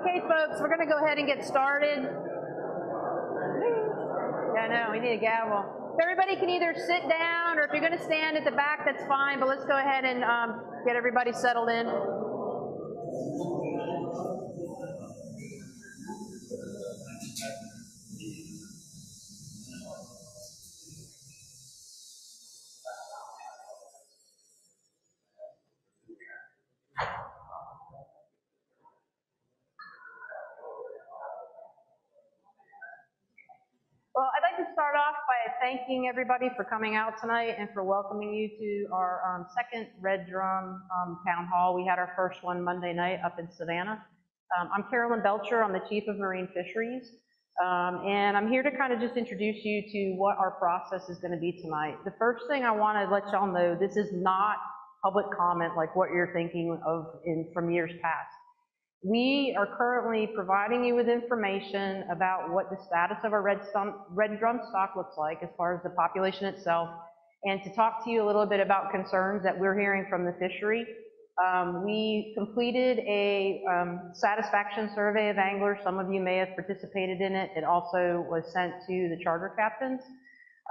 Okay, folks, we're gonna go ahead and get started. Yeah, I know, we need a gavel. Everybody can either sit down, or if you're gonna stand at the back, that's fine, but let's go ahead and um, get everybody settled in. Well, I'd like to start off by thanking everybody for coming out tonight and for welcoming you to our um, second Red Drum um, Town Hall. We had our first one Monday night up in Savannah. Um, I'm Carolyn Belcher, I'm the Chief of Marine Fisheries, Um, and I'm here to kind of just introduce you to what our process is going to be tonight. The first thing I want to let y'all know, this is not public comment like what you're thinking of in, from years past. We are currently providing you with information about what the status of our red, drum stock looks like as far as the population itself, and to talk to you a little bit about concerns that we're hearing from the fishery. Um, we completed a um, satisfaction survey of anglers. Some of you may have participated in it. It also was sent to the charter captains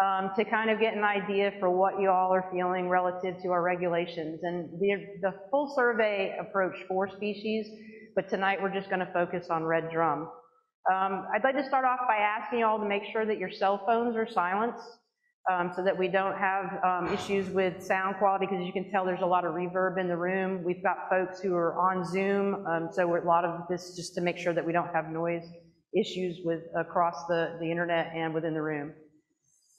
um, to kind of get an idea for what you all are feeling relative to our regulations. And the, the full survey approached four species, but tonight we're just going to focus on red drum. Um, I'd like to start off by asking you all to make sure that your cell phones are silenced um, so that we don't have um, issues with sound quality, because you can tell there's a lot of reverb in the room. We've got folks who are on Zoom, um, so a lot of this just to make sure that we don't have noise issues with across the, the internet and within the room.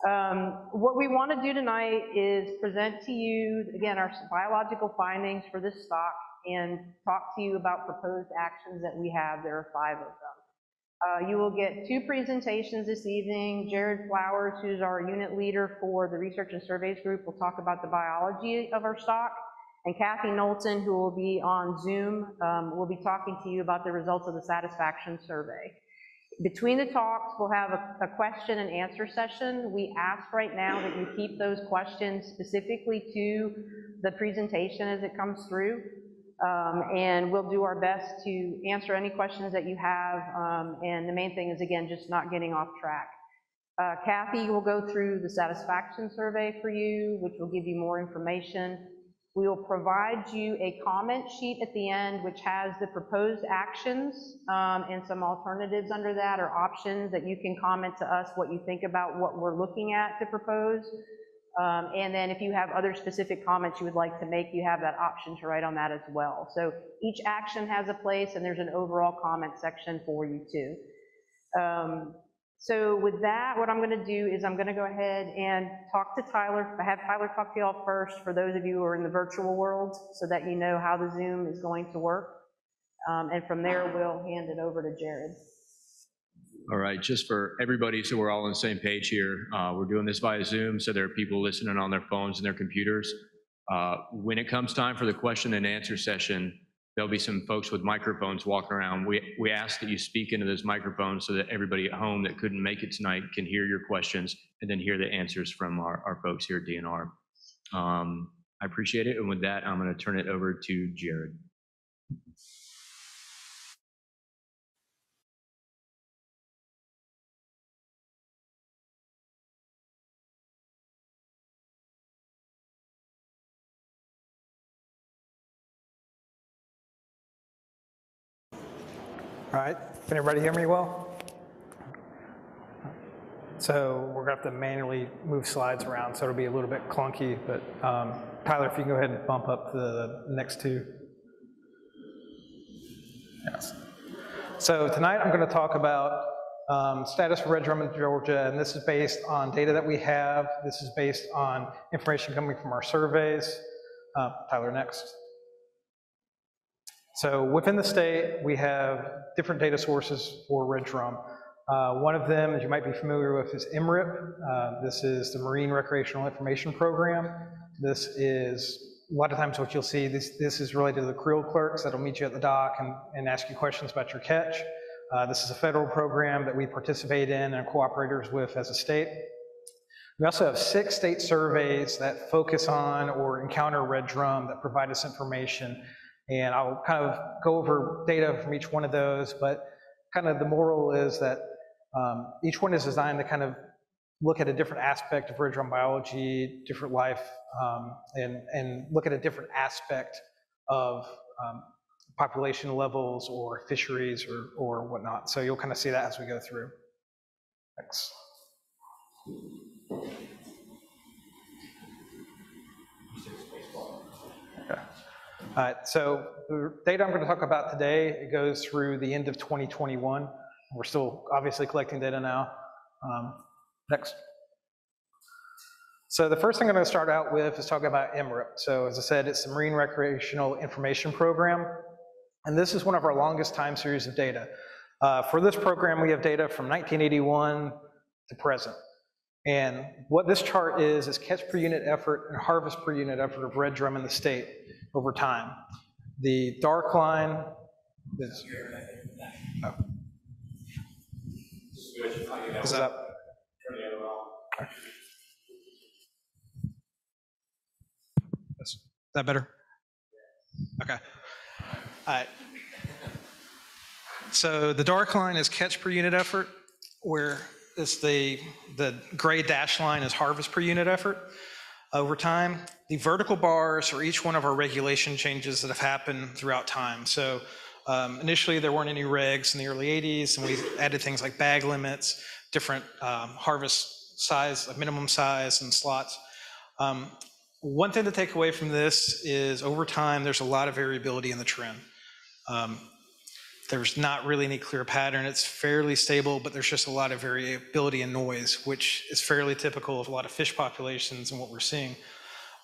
Um, what we want to do tonight is present to you, again, our biological findings for this stock and talk to you about proposed actions that we have. There are five of them. Uh, you will get two presentations this evening. Jared Flowers, who's our unit leader for the Research and Surveys Group, will talk about the biology of our stock. And Kathy Knowlton, who will be on Zoom, um, will be talking to you about the results of the satisfaction survey. Between the talks, we'll have a, a question and answer session. We ask right now that you keep those questions specifically to the presentation as it comes through. Um, and we'll do our best to answer any questions that you have. Um, and the main thing is, again, just not getting off track. Uh, Kathy will go through the satisfaction survey for you, which will give you more information. We will provide you a comment sheet at the end, which has the proposed actions um, and some alternatives under that or options that you can comment to us what you think about what we're looking at to propose. Um, and then if you have other specific comments you would like to make, you have that option to write on that as well. So each action has a place and there's an overall comment section for you too. Um, so with that, what I'm gonna do is I'm gonna go ahead and talk to Tyler. I have Tyler talk to y'all first for those of you who are in the virtual world so that you know how the Zoom is going to work. Um, and from there, we'll hand it over to Jared. All right, just for everybody, so we're all on the same page here, uh, we're doing this via Zoom, so there are people listening on their phones and their computers. Uh, When it comes time for the question and answer session, there'll be some folks with microphones walking around. We, we ask that you speak into those microphones so that everybody at home that couldn't make it tonight can hear your questions and then hear the answers from our, our folks here at DNR. Um, I appreciate it, and with that, I'm going to turn it over to Jared. All right, can everybody hear me well? So we're gonna have to manually move slides around, so it'll be a little bit clunky, but um, Tyler, if you can go ahead and bump up the next two. Yes. So tonight I'm gonna talk about um, status for red drum in Georgia, and this is based on data that we have. This is based on information coming from our surveys. Uh, Tyler, next. So within the state, we have different data sources for red drum. Uh, one of them, as you might be familiar with, is MRIP. Uh, this is the Marine Recreational Information Program. This is, a lot of times what you'll see, this, is related to the creel clerks that'll meet you at the dock and, ask you questions about your catch. Uh, this is a federal program that we participate in and cooperators with as a state. We also have six state surveys that focus on or encounter red drum that provide us information And I'll kind of go over data from each one of those, but kind of the moral is that um, each one is designed to kind of look at a different aspect of ridge biology, different life, um, and, and look at a different aspect of um, population levels or fisheries or, or whatnot. So you'll kind of see that as we go through. Thanks. Okay. All right, so the data I'm going to talk about today, it goes through the end of 2021. We're still obviously collecting data now. Um, Next. So the first thing I'm going to start out with is talking about MRIP. So as I said, it's the Marine Recreational Information Program. And this is one of our longest time series of data. Uh, for this program, we have data from 1981 to present. And what this chart is, is catch per unit effort and harvest per unit effort of red drum in the state over time. The dark line is. Oh. Is that? Better? Okay. All right. So the dark line is catch per unit effort, where it's the, the gray dash line is harvest per unit effort over time. The vertical bars are each one of our regulation changes that have happened throughout time. So um, initially, there weren't any regs in the early 80s, and we added things like bag limits, different um, harvest size, minimum size, and slots. Um, one thing to take away from this is over time, there's a lot of variability in the trend. There's not really any clear pattern. It's fairly stable, but there's just a lot of variability and noise, which is fairly typical of a lot of fish populations and what we're seeing.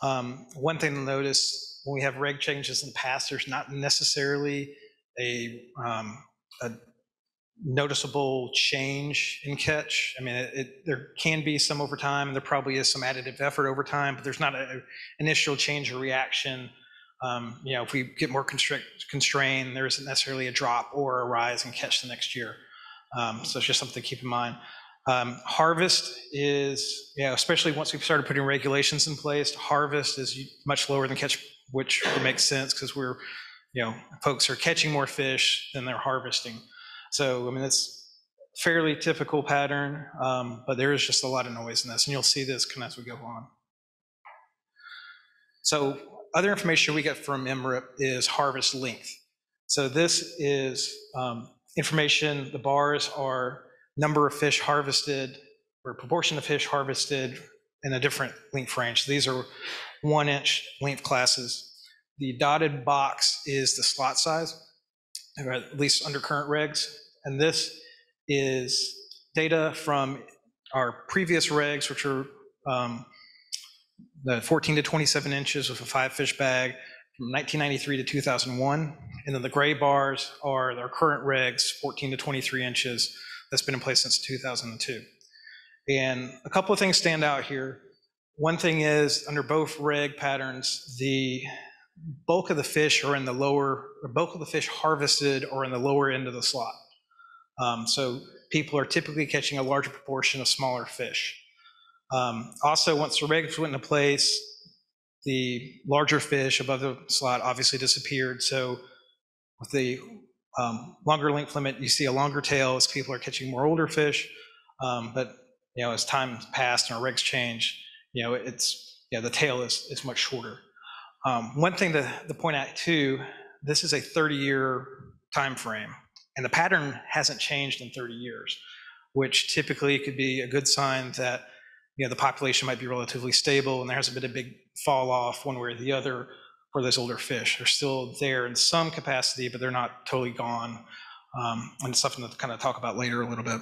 Um, one thing to notice when we have reg changes in the past, there's not necessarily a, um, a noticeable change in catch. I mean, it, it, there can be some over time, and there probably is some additive effort over time, but there's not an initial change or reaction. Um, you know, if we get more constrained, there isn't necessarily a drop or a rise in catch the next year. Um, so it's just something to keep in mind. Um, harvest is, you know, especially once we've started putting regulations in place, harvest is much lower than catch, which makes sense because we're, you know, folks are catching more fish than they're harvesting. So, I mean, it's fairly typical pattern, um, but there is just a lot of noise in this, and you'll see this kind of as we go on. So, other information we get from MRIP is harvest length. So, this is um, information, the bars are number of fish harvested or proportion of fish harvested in a different length range. These are one inch length classes. The dotted box is the slot size, or at least under current regs. And this is data from our previous regs, which are um, the 14 to 27 inches with a five fish bag from 1993 to 2001. And then the gray bars are their current regs, 14 to 23 inches, that's been in place since 2002. And a couple of things stand out here. One thing is under both reg patterns, the bulk of the fish are in the lower, or bulk of the fish harvested or in the lower end of the slot. Um, so people are typically catching a larger proportion of smaller fish. Um, also, once the regs went into place, the larger fish above the slot obviously disappeared. So with the um, longer length limit, you see a longer tail as people are catching more older fish. Um, but you know, as time passed and our regs change, you know, it's yeah, the tail is is much shorter. Um, one thing to, to point out too, this is a 30-year time frame, and the pattern hasn't changed in 30 years, which typically could be a good sign that you know the population might be relatively stable and there hasn't been a big fall off one way or the other for those older fish. They're still there in some capacity, but they're not totally gone. Um, and it's something to kind of talk about later a little bit.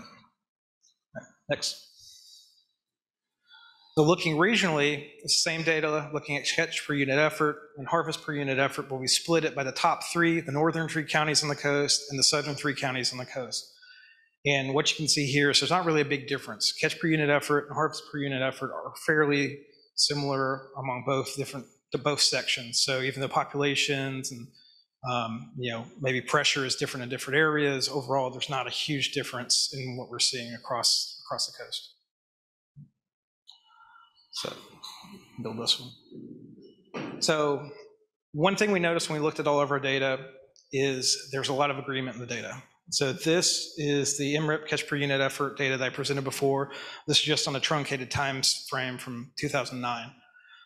Next. So looking regionally, the same data, looking at catch per unit effort and harvest per unit effort, but we split it by the top three, the northern three counties on the coast and the southern three counties on the coast. And what you can see here is there's not really a big difference. Catch per unit effort and harvest per unit effort are fairly similar among both different to both sections. So even the populations and um, you know maybe pressure is different in different areas. Overall, there's not a huge difference in what we're seeing across across the coast. So build this one. So one thing we noticed when we looked at all of our data is there's a lot of agreement in the data. So this is the MRIP catch per unit effort data that I presented before. This is just on a truncated time frame from 2009.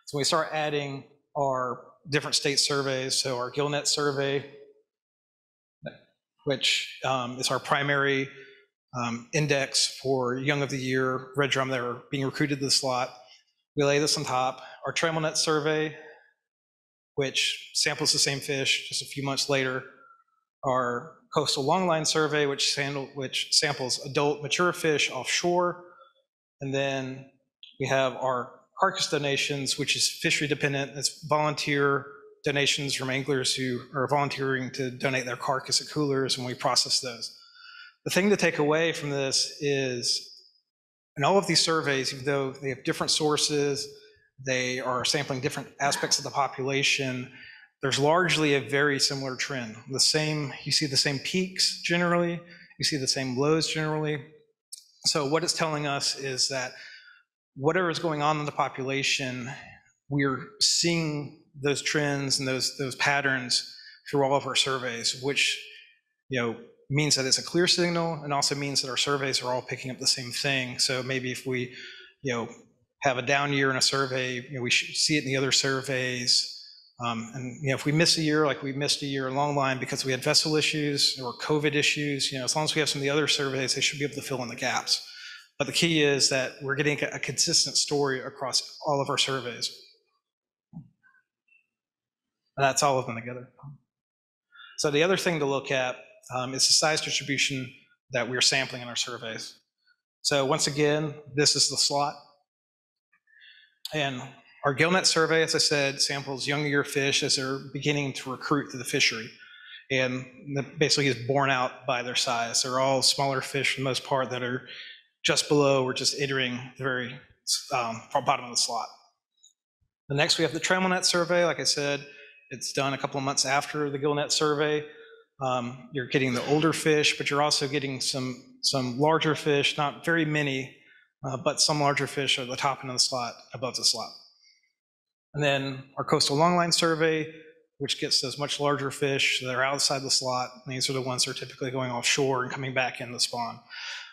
So we start adding our different state surveys. So our GillNet survey, which um, is our primary um, index for Young of the Year Red Drum that are being recruited to the slot. We lay this on top. Our trammel net survey, which samples the same fish just a few months later. Our coastal longline survey, which, sandal, which samples adult mature fish offshore. And then we have our carcass donations, which is fishery dependent. It's volunteer donations from anglers who are volunteering to donate their carcass at coolers and we process those. The thing to take away from this is in all of these surveys, even though they have different sources, they are sampling different aspects of the population, there's largely a very similar trend. The same, you see the same peaks generally, you see the same lows generally. So what it's telling us is that whatever is going on in the population, we're seeing those trends and those those patterns through all of our surveys, which you know means that it's a clear signal and also means that our surveys are all picking up the same thing. So maybe if we you know have a down year in a survey, you know, we should see it in the other surveys. Um, and you know, if we miss a year, like we missed a year in Longline because we had vessel issues or COVID issues, you know, as long as we have some of the other surveys, they should be able to fill in the gaps. But the key is that we're getting a consistent story across all of our surveys. And That's all of them together. So the other thing to look at um, is the size distribution that we're sampling in our surveys. So once again, this is the slot. And our gillnet survey, as I said, samples younger fish as they're beginning to recruit to the fishery. And basically is borne out by their size. They're all smaller fish for the most part that are just below or just entering the very um, bottom of the slot. The next we have the trammel TrailNet survey. Like I said, it's done a couple of months after the gillnet survey. Um, you're getting the older fish, but you're also getting some, some larger fish, not very many, uh, but some larger fish at the top end of the slot, above the slot. And then our coastal longline survey, which gets those much larger fish that are outside the slot. these are the ones that are typically going offshore and coming back in the spawn.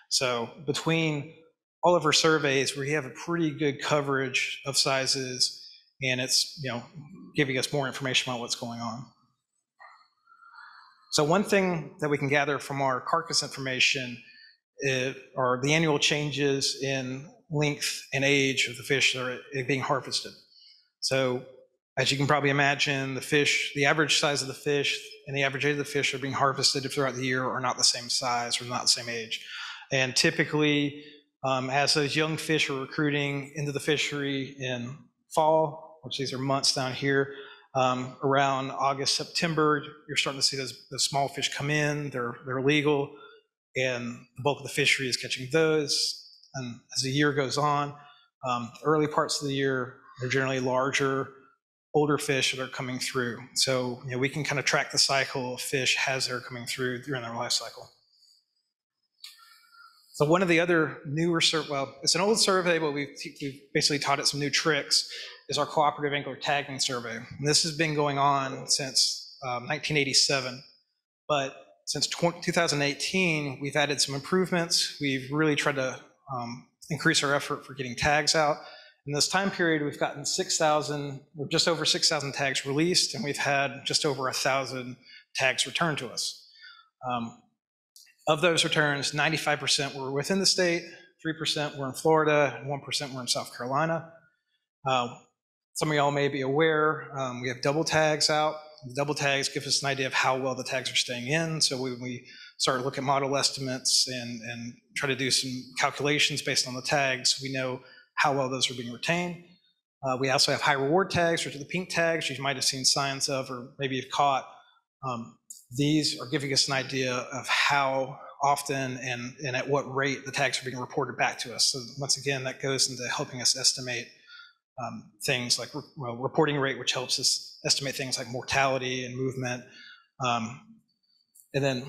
So between all of our surveys, we have a pretty good coverage of sizes and it's you know giving us more information about what's going on. So one thing that we can gather from our carcass information is, are the annual changes in length and age of the fish that are being harvested. So as you can probably imagine, the fish, the average size of the fish and the average age of the fish are being harvested throughout the year are not the same size or not the same age. And typically, um, as those young fish are recruiting into the fishery in fall, which these are months down here. Um, around August, September, you're starting to see those, those small fish come in. They're they're legal, and the bulk of the fishery is catching those. And as the year goes on, um, early parts of the year, they're generally larger, older fish that are coming through. So you know, we can kind of track the cycle of fish as they're coming through during their life cycle. So one of the other newer, well, it's an old survey, but we've, we've basically taught it some new tricks is our cooperative angler tagging survey. And this has been going on since um, 1987, but since 2018, we've added some improvements. We've really tried to um, increase our effort for getting tags out. In this time period, we've gotten 6,000, or just over 6,000 tags released, and we've had just over 1,000 tags returned to us. Um, of those returns, 95% were within the state, 3% were in Florida, and 1% were in South Carolina. Uh, some of y'all may be aware, um, we have double tags out. The double tags give us an idea of how well the tags are staying in. So when we start to look at model estimates and, and try to do some calculations based on the tags, we know how well those are being retained. Uh, we also have high reward tags, which are the pink tags you might have seen signs of or maybe have caught. Um, these are giving us an idea of how often and, and at what rate the tags are being reported back to us. So once again, that goes into helping us estimate um, things like well, reporting rate, which helps us estimate things like mortality and movement. Um, and then,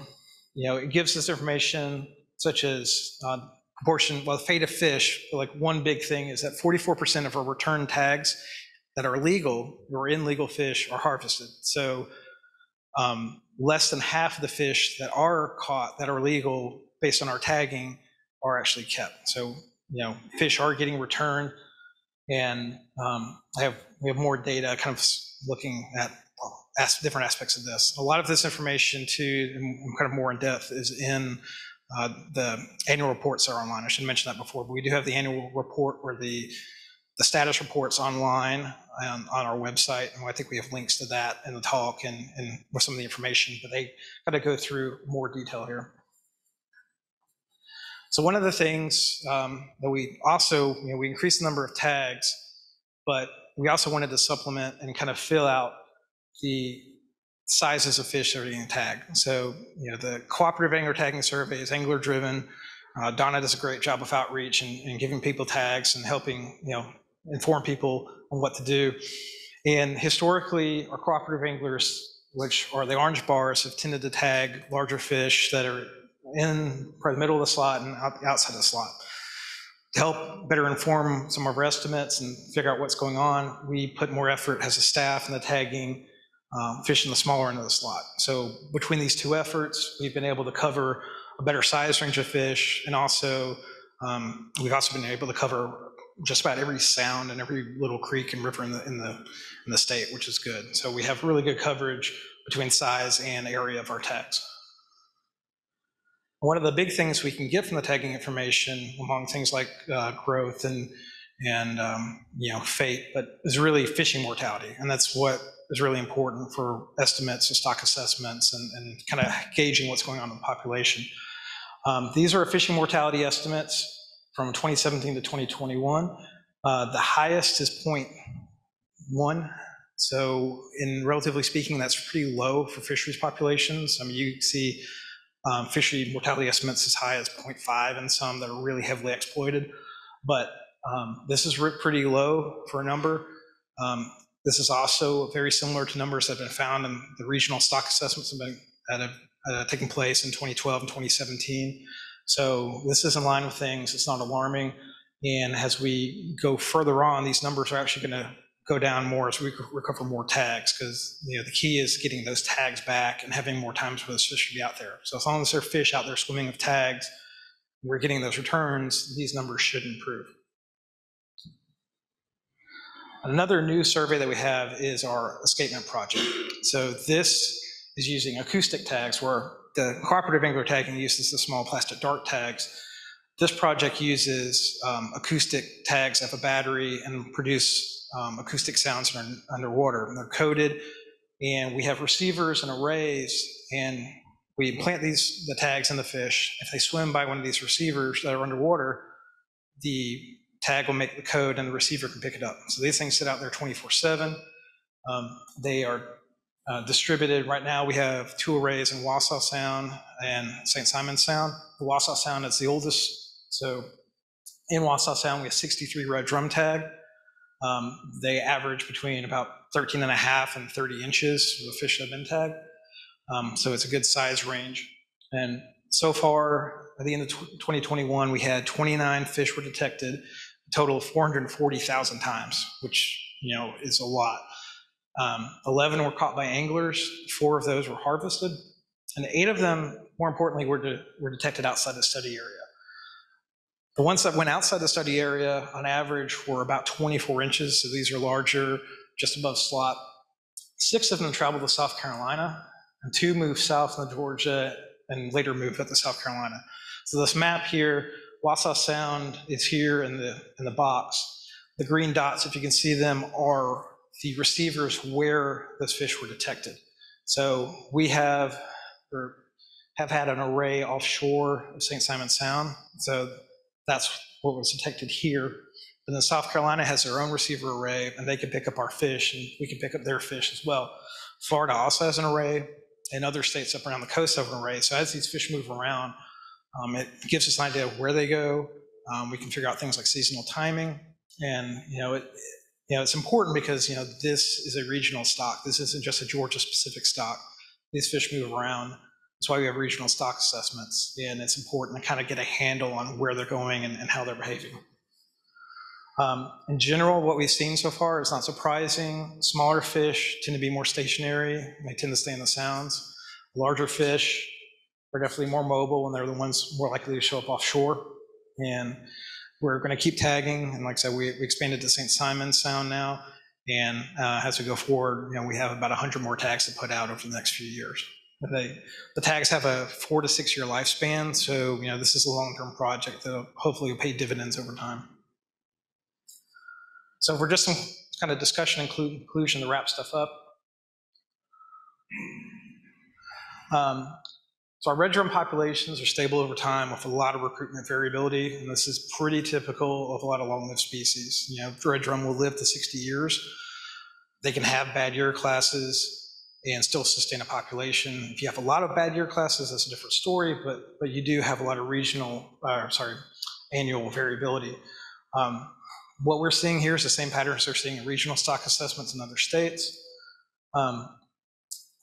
you know, it gives us information such as uh, proportion, well, fate of fish, like one big thing is that 44% of our return tags that are legal or in legal fish are harvested. So um, less than half of the fish that are caught that are legal based on our tagging are actually kept. So, you know, fish are getting returned and um, I have, we have more data kind of looking at different aspects of this. A lot of this information too, kind of more in depth is in uh, the annual reports are online. I should mention that before, but we do have the annual report or the the status reports online on, on our website, and I think we have links to that in the talk and, and with some of the information, but they kind of go through more detail here. So one of the things um, that we also, you know, we increased the number of tags, but we also wanted to supplement and kind of fill out the sizes of fish that are being tagged. So, you know, the cooperative angler tagging survey is angler driven. Uh, Donna does a great job of outreach and, and, giving people tags and helping, you know, inform people on what to do. And historically, our cooperative anglers, which are the orange bars, have tended to tag larger fish that are in the middle of the slot and outside the slot. To help better inform some of our estimates and figure out what's going on, we put more effort as a staff in the tagging fish in the smaller end of the slot. So between these two efforts, we've been able to cover a better size range of fish, and also um, we've also been able to cover just about every sound and every little creek and river in the in the in the state, which is good. So we have really good coverage between size and area of our tags. One of the big things we can get from the tagging information, among things like uh, growth and and um, you know fate, but is really fishing mortality, and that's what is really important for estimates and stock assessments and, and kind of gauging what's going on in the population. Um, these are fishing mortality estimates from 2017 to 2021. Uh, the highest is 0.1. So in relatively speaking, that's pretty low for fisheries populations. I mean, you see um, fishery mortality estimates as high as 0.5 and some that are really heavily exploited. But um, this is pretty low for a number. Um, this is also very similar to numbers that have been found in the regional stock assessments have been, that have uh, taken place in 2012 and 2017. So this is in line with things. It's not alarming. And as we go further on, these numbers are actually going to go down more as we recover more tags because you know the key is getting those tags back and having more times where those fish should be out there. So as long as there are fish out there swimming with tags, we're getting those returns, these numbers should improve. Another new survey that we have is our escapement project. So this is using acoustic tags where the cooperative angler tagging uses the small plastic dart tags. This project uses um, acoustic tags of a battery and produce um, acoustic sounds under, underwater. And they're coded and we have receivers and arrays and we implant these the tags in the fish. If they swim by one of these receivers that are underwater, the tag will make the code and the receiver can pick it up. So these things sit out there 24 7. Um, they are uh, distributed. Right now we have two arrays in Wassaw Sound and St. Simon Sound. The Wassaw Sound is the oldest. So in Wassaw Sound we have 63 red drum tag. Um, they average between about 13 and a half and 30 inches the fish that have been tagged. Um, so it's a good size range. And so far, at the end of 2021, we had 29 fish were detected total of 440,000 times, which you know is a lot. Um, 11 were caught by anglers, four of those were harvested, and eight of them, more importantly, were, de were detected outside the study area. The ones that went outside the study area, on average, were about 24 inches, so these are larger, just above slot. Six of them traveled to South Carolina, and two moved south into Georgia and later moved up to South Carolina. So this map here Wassaw Sound is here in the, in the box. The green dots, if you can see them, are the receivers where those fish were detected. So we have, or have had an array offshore of St. Simon Sound. So that's what was detected here. And then South Carolina has their own receiver array, and they can pick up our fish, and we can pick up their fish as well. Florida also has an array, and other states up around the coast have an array. So as these fish move around, um, it gives us an idea of where they go. Um, we can figure out things like seasonal timing, and you know, it, you know, it's important because you know this is a regional stock. This isn't just a Georgia-specific stock. These fish move around. That's why we have regional stock assessments, and it's important to kind of get a handle on where they're going and, and how they're behaving. Um, In general, what we've seen so far is not surprising. Smaller fish tend to be more stationary, they tend to stay in the sounds. Larger fish are definitely more mobile, and they're the ones more likely to show up offshore. And we're going to keep tagging, and like I said, we we expanded to St. Simon Sound now, and uh, as we go forward, you know, we have about 100 more tags to put out over the next few years. They, the tags have a four to six year lifespan, so, you know, this is a long-term project that hopefully will pay dividends over time. So for just some kind of discussion and conclusion to wrap stuff up. Um, So our red drum populations are stable over time with a lot of recruitment variability, and this is pretty typical of a lot of long-lived species. You know, red drum will live to 60 years. They can have bad year classes and still sustain a population. If you have a lot of bad year classes, that's a different story, but, but you do have a lot of regional, uh, sorry, annual variability. Um, what we're seeing here is the same patterns they're seeing in regional stock assessments in other states. Um,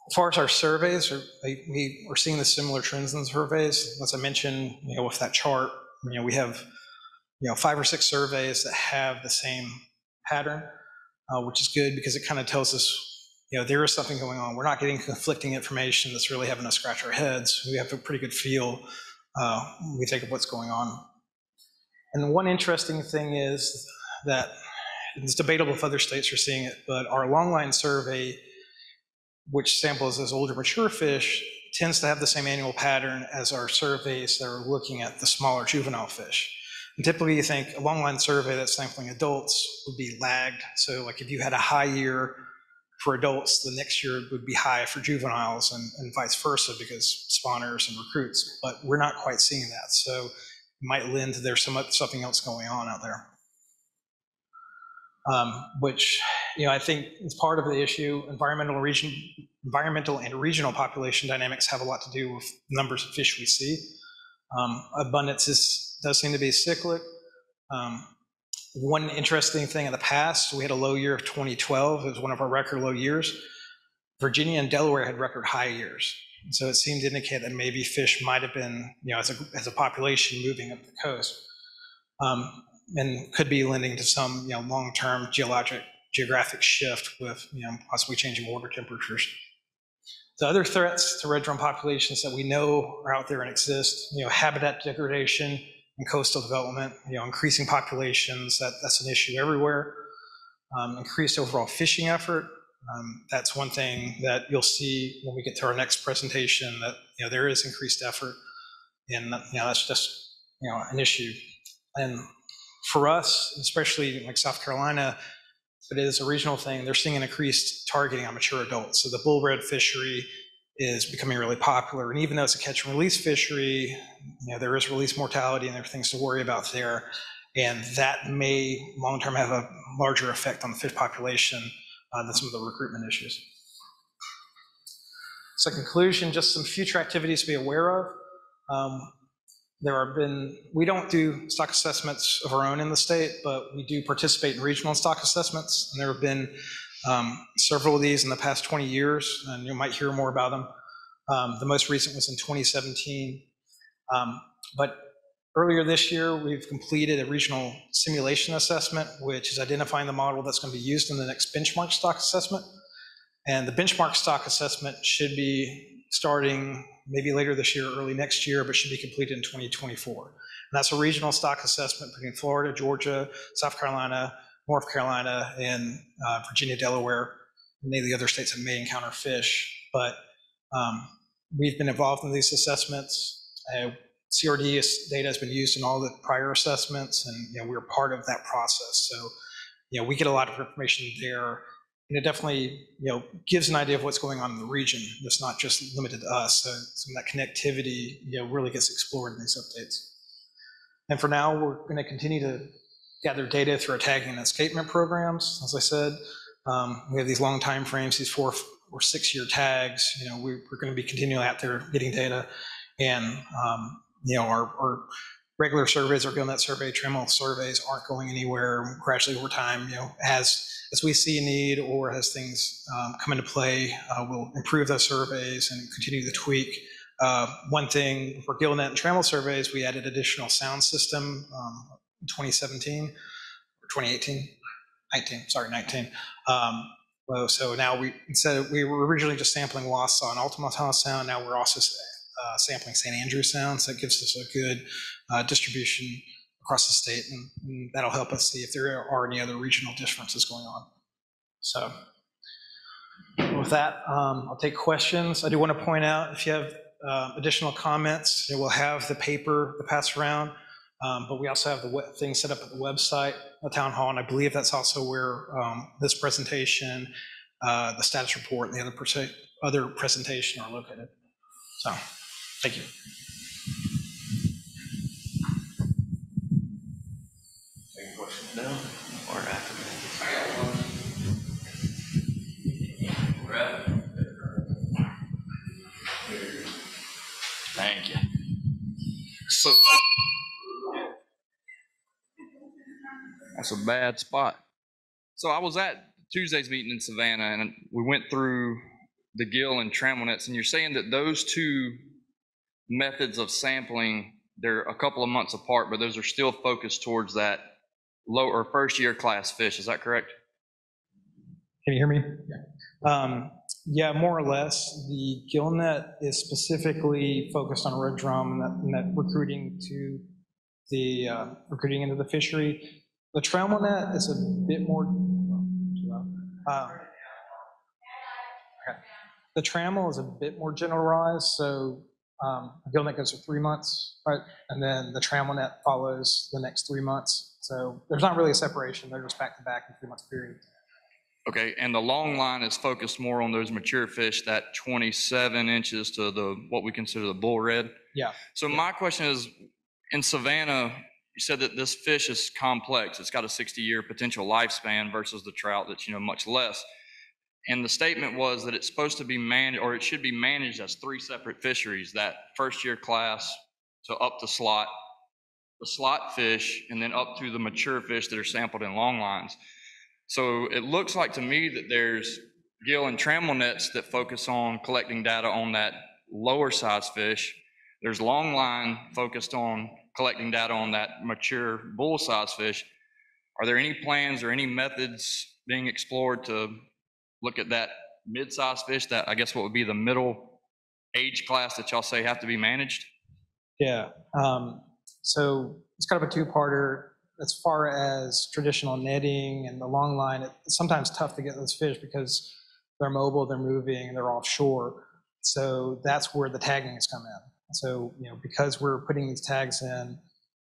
As far as our surveys, we are seeing the similar trends in the surveys. As I mentioned, you know, with that chart, you know, we have, you know, five or six surveys that have the same pattern, uh, which is good because it kind of tells us, you know, there is something going on. We're not getting conflicting information that's really having us scratch our heads. We have a pretty good feel, uh, when we think of what's going on. And one interesting thing is that it's debatable if other states are seeing it, but our longline survey, which samples as older mature fish, tends to have the same annual pattern as our surveys that are looking at the smaller juvenile fish. And typically, you think a longline survey that's sampling adults would be lagged. So, like if you had a high year for adults, the next year would be high for juveniles, and, and vice versa because spawners and recruits. But we're not quite seeing that. So, it might lend to there's some, something else going on out there um, which you know I think is part of the issue. Environmental region, environmental and regional population dynamics have a lot to do with numbers of fish we see. Um, abundance is, does seem to be cyclic. Um, one interesting thing in the past, we had a low year of 2012. It was one of our record low years. Virginia and Delaware had record high years. So it seemed to indicate that maybe fish might have been, you know, as a, as a population moving up the coast. Um, and could be lending to some, you know, long-term geologic, geographic shift with, you know, possibly changing water temperatures. The other threats to red drum populations that we know are out there and exist, you know, habitat degradation and coastal development, you know, increasing populations, that, that's an issue everywhere. Um, increased overall fishing effort, um, that's one thing that you'll see when we get to our next presentation, that, you know, there is increased effort, and, you know, that's just, you know, an issue. And for us, especially like South Carolina, but it is a regional thing. They're seeing an increased targeting on mature adults. So the bull red fishery is becoming really popular. And even though it's a catch and release fishery, you know, there is release mortality and there are things to worry about there. And that may long term have a larger effect on the fish population uh, than some of the recruitment issues. So, conclusion just some future activities to be aware of. Um, there have been, we don't do stock assessments of our own in the state, but we do participate in regional stock assessments. And there have been um, several of these in the past 20 years, and you might hear more about them. Um, the most recent was in 2017. Um, but earlier this year, we've completed a regional simulation assessment, which is identifying the model that's going to be used in the next benchmark stock assessment. And the benchmark stock assessment should be starting maybe later this year, early next year, but should be completed in 2024. And that's a regional stock assessment between Florida, Georgia, South Carolina, North Carolina, and uh, Virginia, Delaware, and maybe the other states that may encounter fish. But um, we've been involved in these assessments. Uh, CRD data has been used in all the prior assessments, and you know, we're part of that process. So, you know, we get a lot of information there and it definitely, you know, gives an idea of what's going on in the region. It's not just limited to us. So some of that connectivity, you know, really gets explored in these updates. And for now, we're going to continue to gather data through our tagging and escapement programs. As I said, um, we have these long time frames, these four or six year tags. You know, we, are going to be continually out there getting data, and um, you know, our, our regular surveys are GillNet survey, trammel surveys aren't going anywhere. Gradually over time, you know, as as we see a need or as things um, come into play, uh, we'll improve those surveys and continue to tweak. Uh, one thing for GillNet and trammel surveys, we added additional sound system um, in 2017, 2018, 19, sorry, 19. Um, so now we, instead, we were originally just sampling Wassaw and Altamaha Sound, now we're also uh, sampling St. Andrew Sound, so it gives us a good uh, distribution across the state, and and that'll help us see if there are any other regional differences going on. So with that, um, I'll take questions. I do want to point out, if you have uh, additional comments, you know, we'll have the paper to pass around, um, but we also have the thing set up at the website, the town hall, and I believe that's also where um, this presentation, uh, the status report, and the other other presentation are located. So, thank you. Any questions now or after? Thank you. So. That's a bad spot. So I was at Tuesday's meeting in Savannah and we went through the gill and trammel nets and you're saying that those two methods of sampling, they're a couple of months apart, but those are still focused towards that low or first year class fish. Is that correct? Can you hear me? Um, Yeah, more or less. The gill net is specifically focused on red drum and that- and that recruiting to the, uh, recruiting into the fishery. The trammel net is a bit more, uh, okay. the trammel is a bit more generalized, so um, a gill net goes for three months, right? And then the trammel net follows the next three months. So there's not really a separation, they're just back to back in three months period. Okay, and the long line is focused more on those mature fish, that 27 inches to the, what we consider the bull red? Yeah. So my question is, in Savannah, you said that this fish is complex. It's got a 60-year potential lifespan versus the trout that's, you know, much less. And the statement was that it's supposed to be managed, or it should be managed as three separate fisheries, that first-year class to up the slot, the slot fish, and then up to the mature fish that are sampled in long lines. So it looks like to me that there's gill and trammel nets that focus on collecting data on that lower size fish. There's long line focused on collecting data on that mature bull size fish. Are there any plans or any methods being explored to look at that mid-sized fish, that I guess what would be the middle age class that y'all say have to be managed? Yeah, um, so it's kind of a two-parter. As far as traditional netting and the long line, it's sometimes tough to get those fish because they're mobile, they're moving, they're offshore. So that's where the tagging has come in. So, you know, because we're putting these tags in,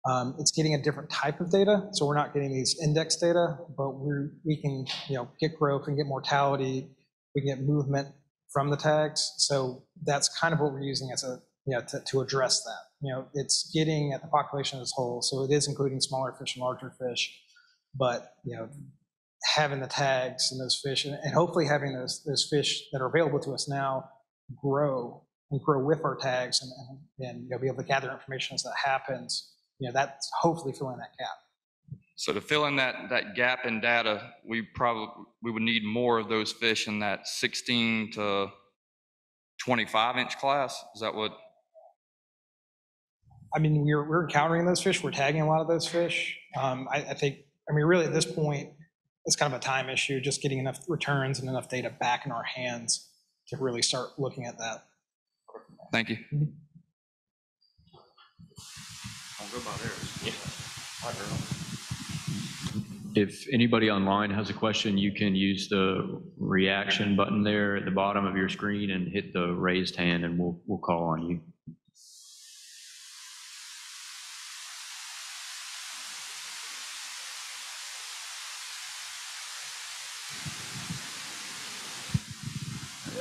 Um, it's getting a different type of data. So we're not getting these index data, but we can, you know, get growth and get mortality. We can get movement from the tags. So that's kind of what we're using as a, you know, to, address that. You know, it's getting at the population as a whole. So it is including smaller fish and larger fish. But, you know, having the tags and those fish and, hopefully having those, those fish that are available to us now grow and grow with our tags and you know, be able to gather information as that happens. You know, that's hopefully filling that gap. So to fill in that, that gap in data, we probably, we would need more of those fish in that 16 to 25 inch class? Is that what? I mean, we're, we're encountering those fish, we're tagging a lot of those fish. Um, I, I think, I mean, really at this point, it's kind of a time issue, just getting enough returns and enough data back in our hands to really start looking at that. Thank you. If anybody online has a question, you can use the reaction button there at the bottom of your screen and hit the raised hand and we'll, we'll call on you.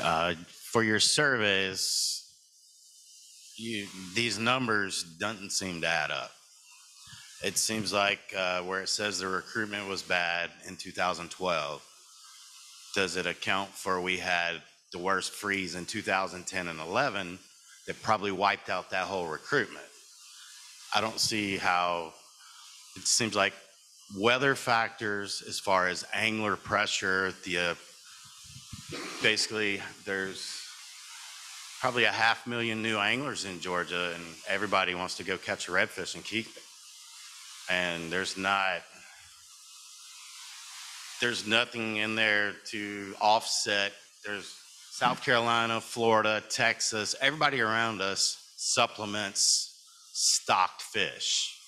Uh, For your surveys, you, these numbers doesn't seem to add up. It seems like uh, where it says the recruitment was bad in 2012, does it account for we had the worst freeze in 2010 and 11 that probably wiped out that whole recruitment? I don't see how, it seems like weather factors as far as angler pressure, the uh, basically, there's probably a half million new anglers in Georgia, and everybody wants to go catch a redfish and keep it. And there's not, there's nothing in there to offset. There's South Carolina, Florida, Texas, everybody around us supplements stocked fish.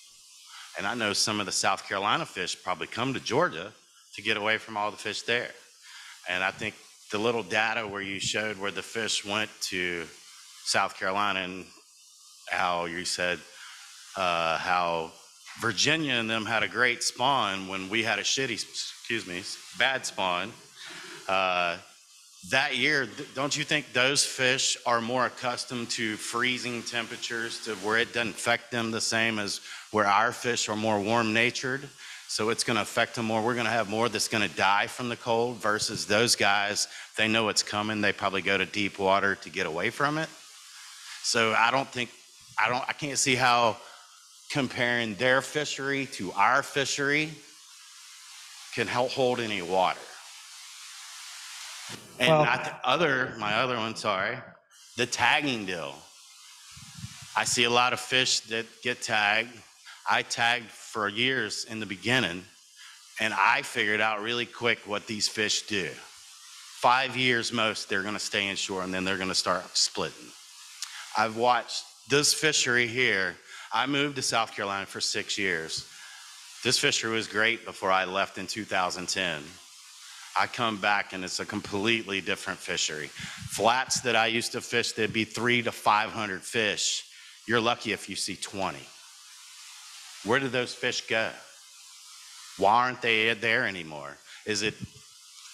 And I know some of the South Carolina fish probably come to Georgia to get away from all the fish there. And I think the little data where you showed where the fish went to South Carolina and how you said uh, how Virginia and them had a great spawn when we had a shitty, excuse me, bad spawn. Uh, that year, don't you think those fish are more accustomed to freezing temperatures to where it doesn't affect them the same as where our fish are more warm natured? So it's going to affect them more. We're going to have more that's going to die from the cold versus those guys, they know it's coming. They probably go to deep water to get away from it. So I don't think, I don't, I can't see how comparing their fishery to our fishery can help hold any water. And Well- not the other, my other one, sorry, the tagging deal. I see a lot of fish that get tagged. I tagged for years in the beginning, and I figured out really quick what these fish do. Five years most, they're gonna stay in shore, and then they're gonna start splitting. I've watched this fishery here. I moved to South Carolina for six years. This fishery was great before I left in 2010. I come back and it's a completely different fishery. Flats that I used to fish, there'd be three to 500 fish. You're lucky if you see 20. Where did those fish go? Why aren't they there anymore? Is it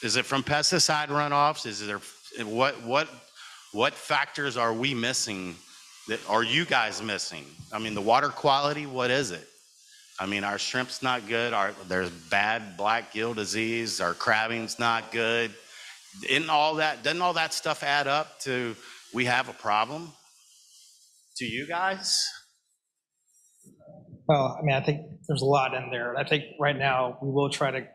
is it from pesticide runoffs? Is there what what what factors are we missing that are you guys missing? I mean, the water quality, what is it? I mean, our shrimp's not good. Our there's bad black gill disease. Our crabbing's not good. Isn't all that doesn't all that stuff add up to we have a problem? To you guys? Well, I mean, I think there's a lot in there. I think right now, we will try to,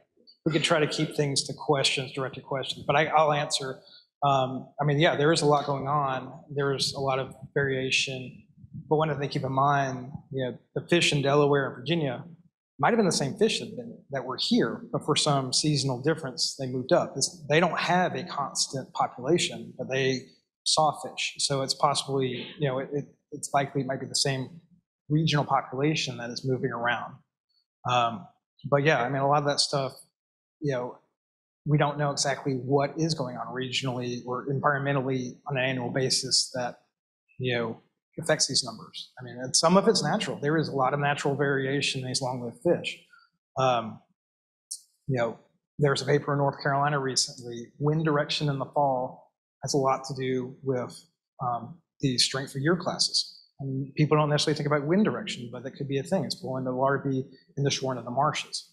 we could try to keep things to questions, directed questions, but I, I'll answer. Um, I mean, yeah, there is a lot going on. There's a lot of variation. But one thing to keep in mind, you know, the fish in Delaware and Virginia might have been the same fish that, been, that were here, but for some seasonal difference, they moved up. They don't have a constant population, but they saw fish. So it's possibly, you know, it, it, it's likely it might be the same regional population that is moving around. Um, but yeah, I mean, a lot of that stuff, you know, we don't know exactly what is going on regionally or environmentally on an annual basis that, you know, affects these numbers. I mean, some of it's natural. There is a lot of natural variation in these long-lived fish. Um, you know, there was a paper in North Carolina recently, wind direction in the fall has a lot to do with um, the strength of year classes. And people don't necessarily think about wind direction, but that could be a thing. It's blowing the larvae in the shore into the marshes.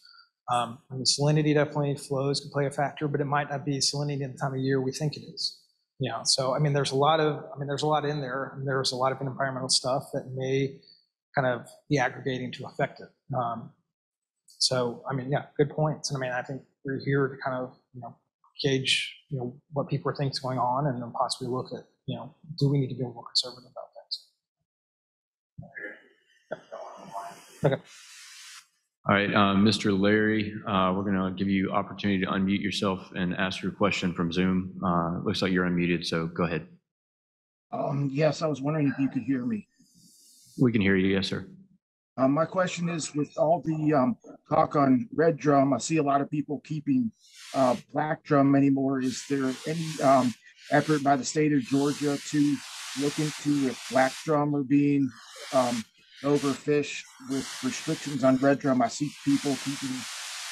Um, I salinity definitely flows can play a factor, but it might not be salinity at the time of year we think it is. You know, so I mean, there's a lot of, I mean, there's a lot in there. And there's a lot of environmental stuff that may kind of be aggregating to affect it. Um, so, I mean, yeah, good points. And I mean, I think we're here to kind of, you know, gauge, you know, what people think is going on and then possibly look at, you know, do we need to be more conservative about things? All right, um, Mr. Larry, uh, we're going to give you opportunity to unmute yourself and ask your question from Zoom. Uh, Looks like you're unmuted, so go ahead. Um, yes, I was wondering if you could hear me. We can hear you, yes, sir. Um, my question is with all the, um, talk on red drum, I see a lot of people keeping, uh, black drum anymore. Is there any, um, effort by the state of Georgia to look into if black drum are being, um, overfished with restrictions on red drum? I see people keeping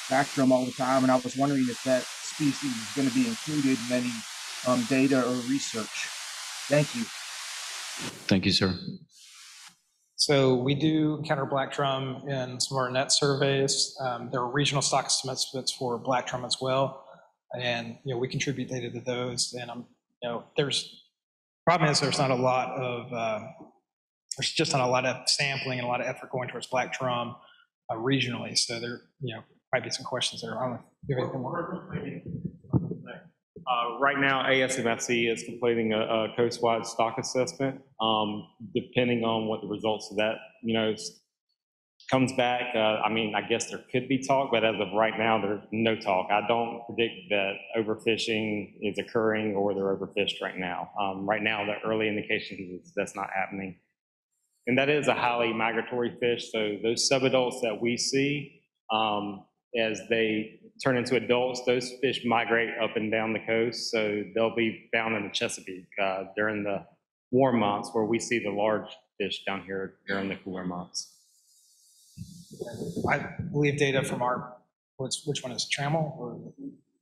black drum all the time, and I was wondering if that species is gonna be included in any, um, data or research. Thank you. Thank you, sir. So we do counter black drum in some of our net surveys. Um, There are regional stock estimates for black drum as well. And, you know, we contribute data to those. And, um, you know, there's, problem is there's not a lot of, uh, there's just not a lot of sampling and a lot of effort going towards black drum uh, regionally. So there, you know, might be some questions there. I don't know if you have anything more. Uh, Right now, ASMFC is completing a, a coast-wide stock assessment. Um, Depending on what the results of that, you know, comes back, uh, I mean, I guess there could be talk, but as of right now, there's no talk. I don't predict that overfishing is occurring or they're overfished right now. Um, Right now, the early indications is that's not happening. And that is a highly migratory fish, so those subadults that we see, um, as they turn into adults, those fish migrate up and down the coast, so they'll be found in the Chesapeake uh, during the warm months, where we see the large fish down here during the cooler months. I believe data from our, which, which one is Trammel or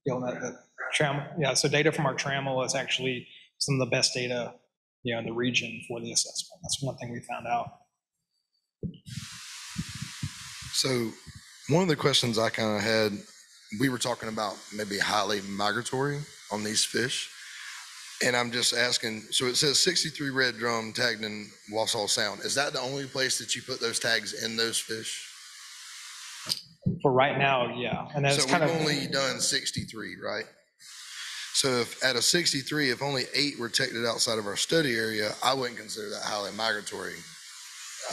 Gillnet? the Trammel, yeah, so data from our Trammel is actually some of the best data, you know, in the region for the assessment. That's one thing we found out. So one of the questions I kind of had, we were talking about maybe highly migratory on these fish. And I'm just asking, so it says 63 red drum tagged in Wassaw Sound. Is that the only place that you put those tags in those fish? For right now, yeah, and that's So kind we've of, only done 63, right? So if at a 63, if only eight were detected outside of our study area, I wouldn't consider that highly migratory.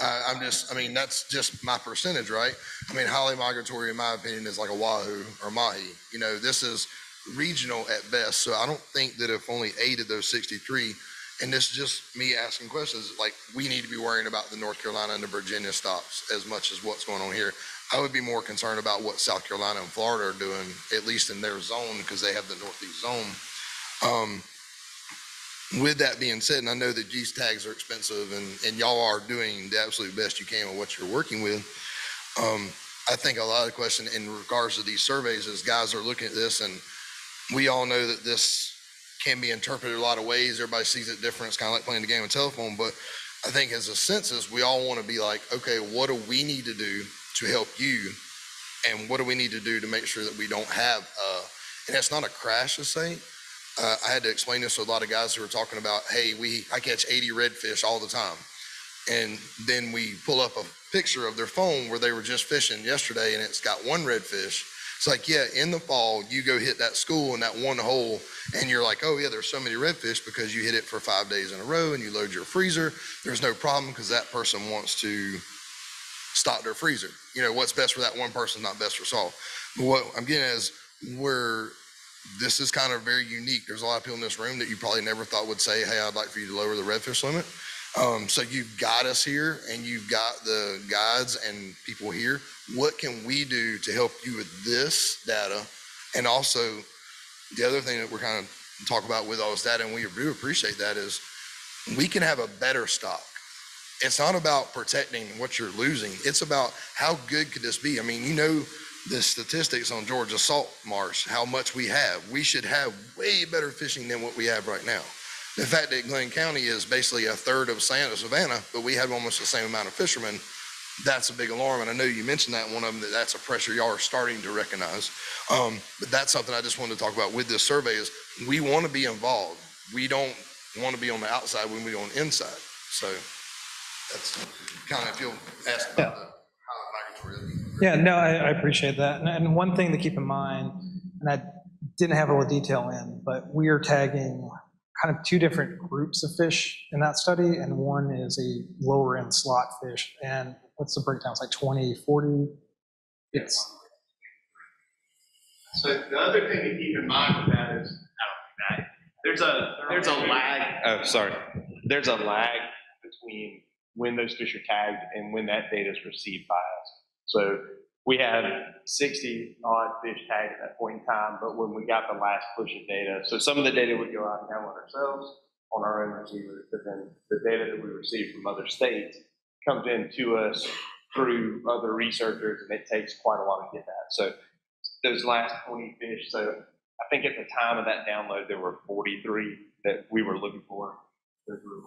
I, I'm just, I mean, that's just my percentage, right? I mean, highly migratory, in my opinion, is like a wahoo or mahi. You know, this is regional at best. So I don't think that if only eight of those 63, and this is just me asking questions, like we need to be worrying about the North Carolina and the Virginia stops as much as what's going on here. I would be more concerned about what South Carolina and Florida are doing, at least in their zone, because they have the northeast zone. Um, with that being said, and I know that these tags are expensive and, and y'all are doing the absolute best you can with what you're working with. Um, I think a lot of the question in regards to these surveys is guys are looking at this and we all know that this can be interpreted a lot of ways. Everybody sees it different. It's kind of like playing the game of telephone, but I think as a census, we all want to be like, okay, what do we need to do to help you? And what do we need to do to make sure that we don't have, uh, and it's not a crash to say, uh, I had to explain this to a lot of guys who were talking about, hey, we, I catch 80 redfish all the time. And then we pull up a picture of their phone where they were just fishing yesterday and it's got one redfish. It's like, yeah, in the fall, you go hit that school in that one hole and you're like, oh yeah, there's so many redfish because you hit it for five days in a row and you load your freezer. There's no problem because that person wants to stock their freezer. You know, what's best for that one person is not best for all. But what I'm getting at is we're, this is kind of very unique. There's a lot of people in this room that you probably never thought would say, hey, I'd like for you to lower the redfish limit. Um, so you've got us here and you've got the guides and people here. What can we do to help you with this data? And also the other thing that we're kind of talk about with all this data, and we do appreciate that is we can have a better stock. It's not about protecting what you're losing. It's about how good could this be? I mean, you know, the statistics on Georgia Salt Marsh, how much we have. We should have way better fishing than what we have right now. The fact that Glynn County is basically a third of Santa Savannah, but we have almost the same amount of fishermen, that's a big alarm. And I know you mentioned that one of them, that that's a pressure y'all are starting to recognize. Um, but that's something I just wanted to talk about with this survey is we want to be involved. We don't want to be on the outside when we're on the inside. So that's kind of, if you'll ask about the how migratory. that'd be great. yeah, no, I, I appreciate that. And, and one thing to keep in mind, and I didn't have all the detail in, but we are tagging kind of two different groups of fish in that study, and one is a lower end slot fish. And what's the breakdown? It's like 20, 40? It's, So the other thing to keep in mind with that is, I that, there's a, there's a lag, oh, sorry. There's a lag between when those fish are tagged and when that data is received by us. So we had sixty odd fish tagged at that point in time, but when we got the last push of data, so some of the data would go out and download ourselves on our own receiver, but then the data that we receive from other states comes in to us through other researchers, and it takes quite a while to get that. So those last 20 fish. So I think at the time of that download, there were 43 that we were looking for. Those were.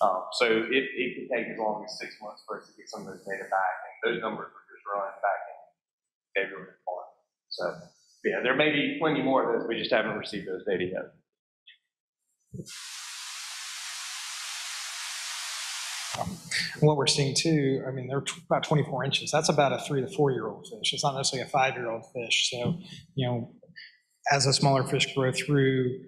Um, so it, it could take as long as six months for us to get some of those data back. And those numbers were just running back in February and March. So yeah, there may be plenty more of those. We just haven't received those data yet. what we're seeing too, I mean, they're about 24 inches. That's about a three to four year old fish. It's not necessarily a five year old fish. So, you know, as the smaller fish grow through,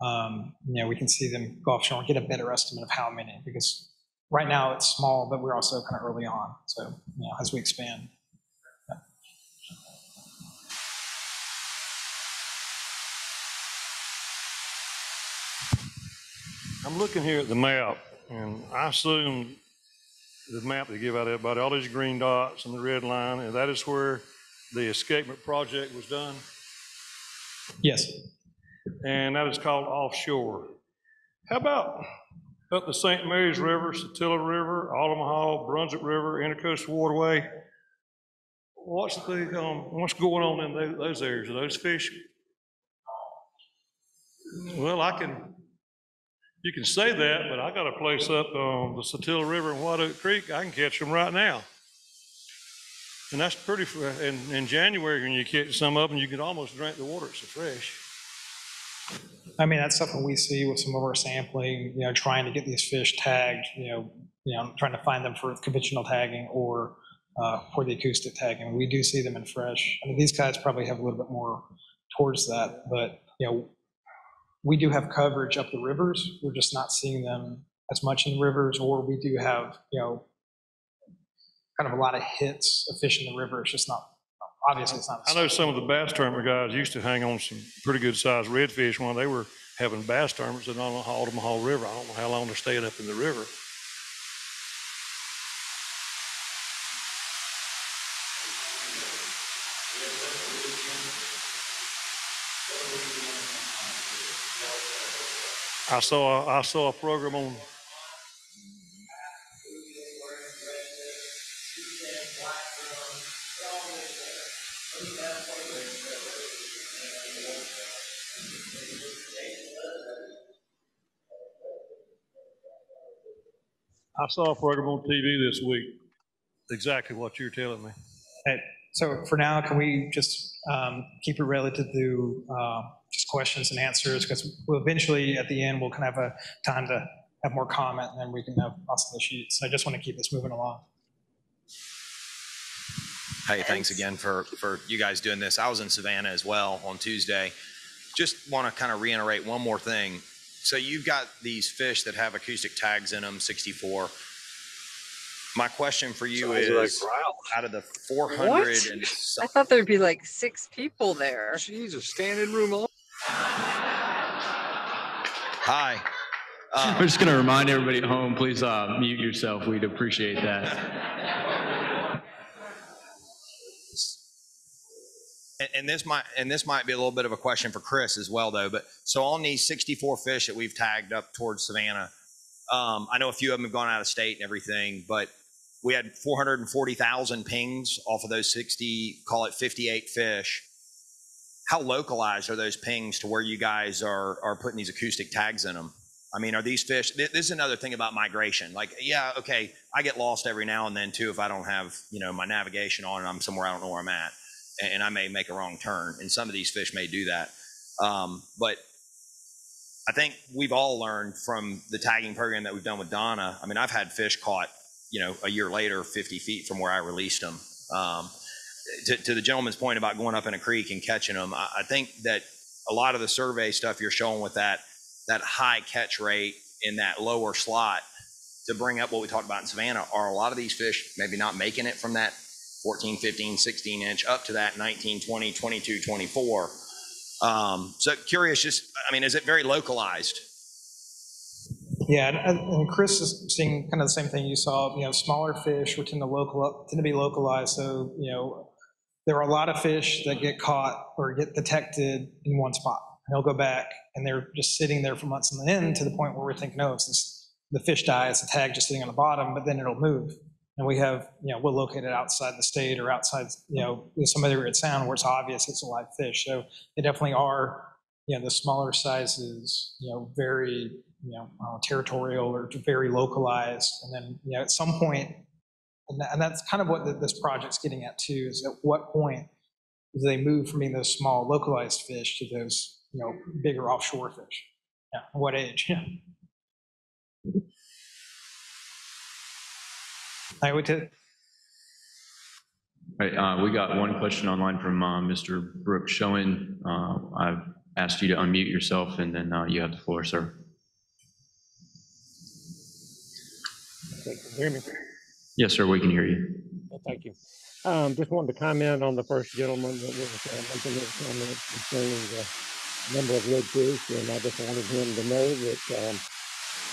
Um, you know, we can see them go offshore and get a better estimate of how many because right now it's small, but we're also kind of early on. So, you know, as we expand. I'm looking here at the map, and I assume the map they give out everybody, all these green dots and the red line, and that is where the escapement project was done, Yes. And that is called offshore. How about up the St. Mary's River, Satilla River, Altamaha, Brunswick River, Intercoastal Waterway? What's the, um, what's going on in tho- those areas? Are those fish? Well, I can, you can say that, but I got a place up on the Satilla River and White Oak Creek, I can catch them right now. And that's pretty, in, in January, when you catch some of them, you can almost drink the water, it's so fresh. I mean, that's something we see with some of our sampling, you know, trying to get these fish tagged, you know, you know, trying to find them for conventional tagging or uh, for the acoustic tagging. We do see them in fresh. I mean, these guys probably have a little bit more towards that, but, you know, we do have coverage up the rivers. We're just not seeing them as much in the rivers, or we do have, you know, kind of a lot of hits of fish in the river. It's just not, obviously, it's not. I know some of the bass tournament guys used to hang on some pretty good sized redfish when they were having bass tournaments in the Altamaha River. I don't know how long they're staying up in the river. I saw, I saw a program on, I saw a program on TV this week, exactly what you're telling me. Okay, so for now, can we just um, keep it relative to uh, just questions and answers? Because we'll eventually, at the end, we'll kind of have a time to have more comment, and then we can have lots of the sheets. I just want to keep this moving along. Hey, thanks again for, for you guys doing this. I was in Savannah as well on Tuesday. Just want to kind of reiterate one more thing. So you've got these fish that have acoustic tags in them, 64. My question for you is, out of the 400 What? and I thought there'd be like six people there. Jesus, standing room only. hi. Uh, We're just going to remind everybody at home, please uh, mute yourself. We'd appreciate that. And, and this might, and this might be a little bit of a question for Chris as well, though. But so on these 64 fish that we've tagged up towards Savannah, um, I know a few of them have gone out of state and everything, but we had 440,000 pings off of those 60, call it 58 fish. How localized are those pings to where you guys are are putting these acoustic tags in them? I mean, are these fish? This is another thing about migration. Like, yeah, okay, I get lost every now and then too if I don't have you know my navigation on and I'm somewhere I don't know where I'm at and I may make a wrong turn. And some of these fish may do that. Um, but I think we've all learned from the tagging program that we've done with Donna. I mean, I've had fish caught, you know, a year later, 50 feet from where I released them. Um, to, to the gentleman's point about going up in a creek and catching them, I, I think that a lot of the survey stuff you're showing with that that high catch rate in that lower slot to bring up what we talked about in Savannah are a lot of these fish maybe not making it from that 14, 15, 16 inch up to that 19, 20, 22, 24. Um, so curious, just, I mean, is it very localized? Yeah, and, Chris is seeing kind of the same thing you saw, you know, smaller fish would tend to local, tend to be localized, so, you know, there are a lot of fish that get caught or get detected in one spot. And they'll go back and they're just sitting there for months on end to the point where we're thinking, no, it's the fish dies, the tag just sitting on the bottom, but then it'll move. And we have, you know, we'll locate it outside the state or outside, you know, some other at sound where it's obvious it's a live fish. So they definitely are, you know, the smaller sizes, you know, very, you know, uh, territorial or very localized. And then, you know, at some point, and, that, and that's kind of what the, this project's getting at too, is at what point do they move from being those small localized fish to those, you know, bigger offshore fish? Yeah, what age? Yeah. I would, t- Right, uh, we got one question online from uh, Mr. Brooks Schoen. uh, I've asked you to unmute yourself, and then uh, you have the floor, sir. Can you hear me? Yes, sir, we can hear you. Well, Thank you. Um, just wanted to comment on the first gentleman that was uh, making his comment concerning the number of Red redfish, and I just wanted him to know that, um,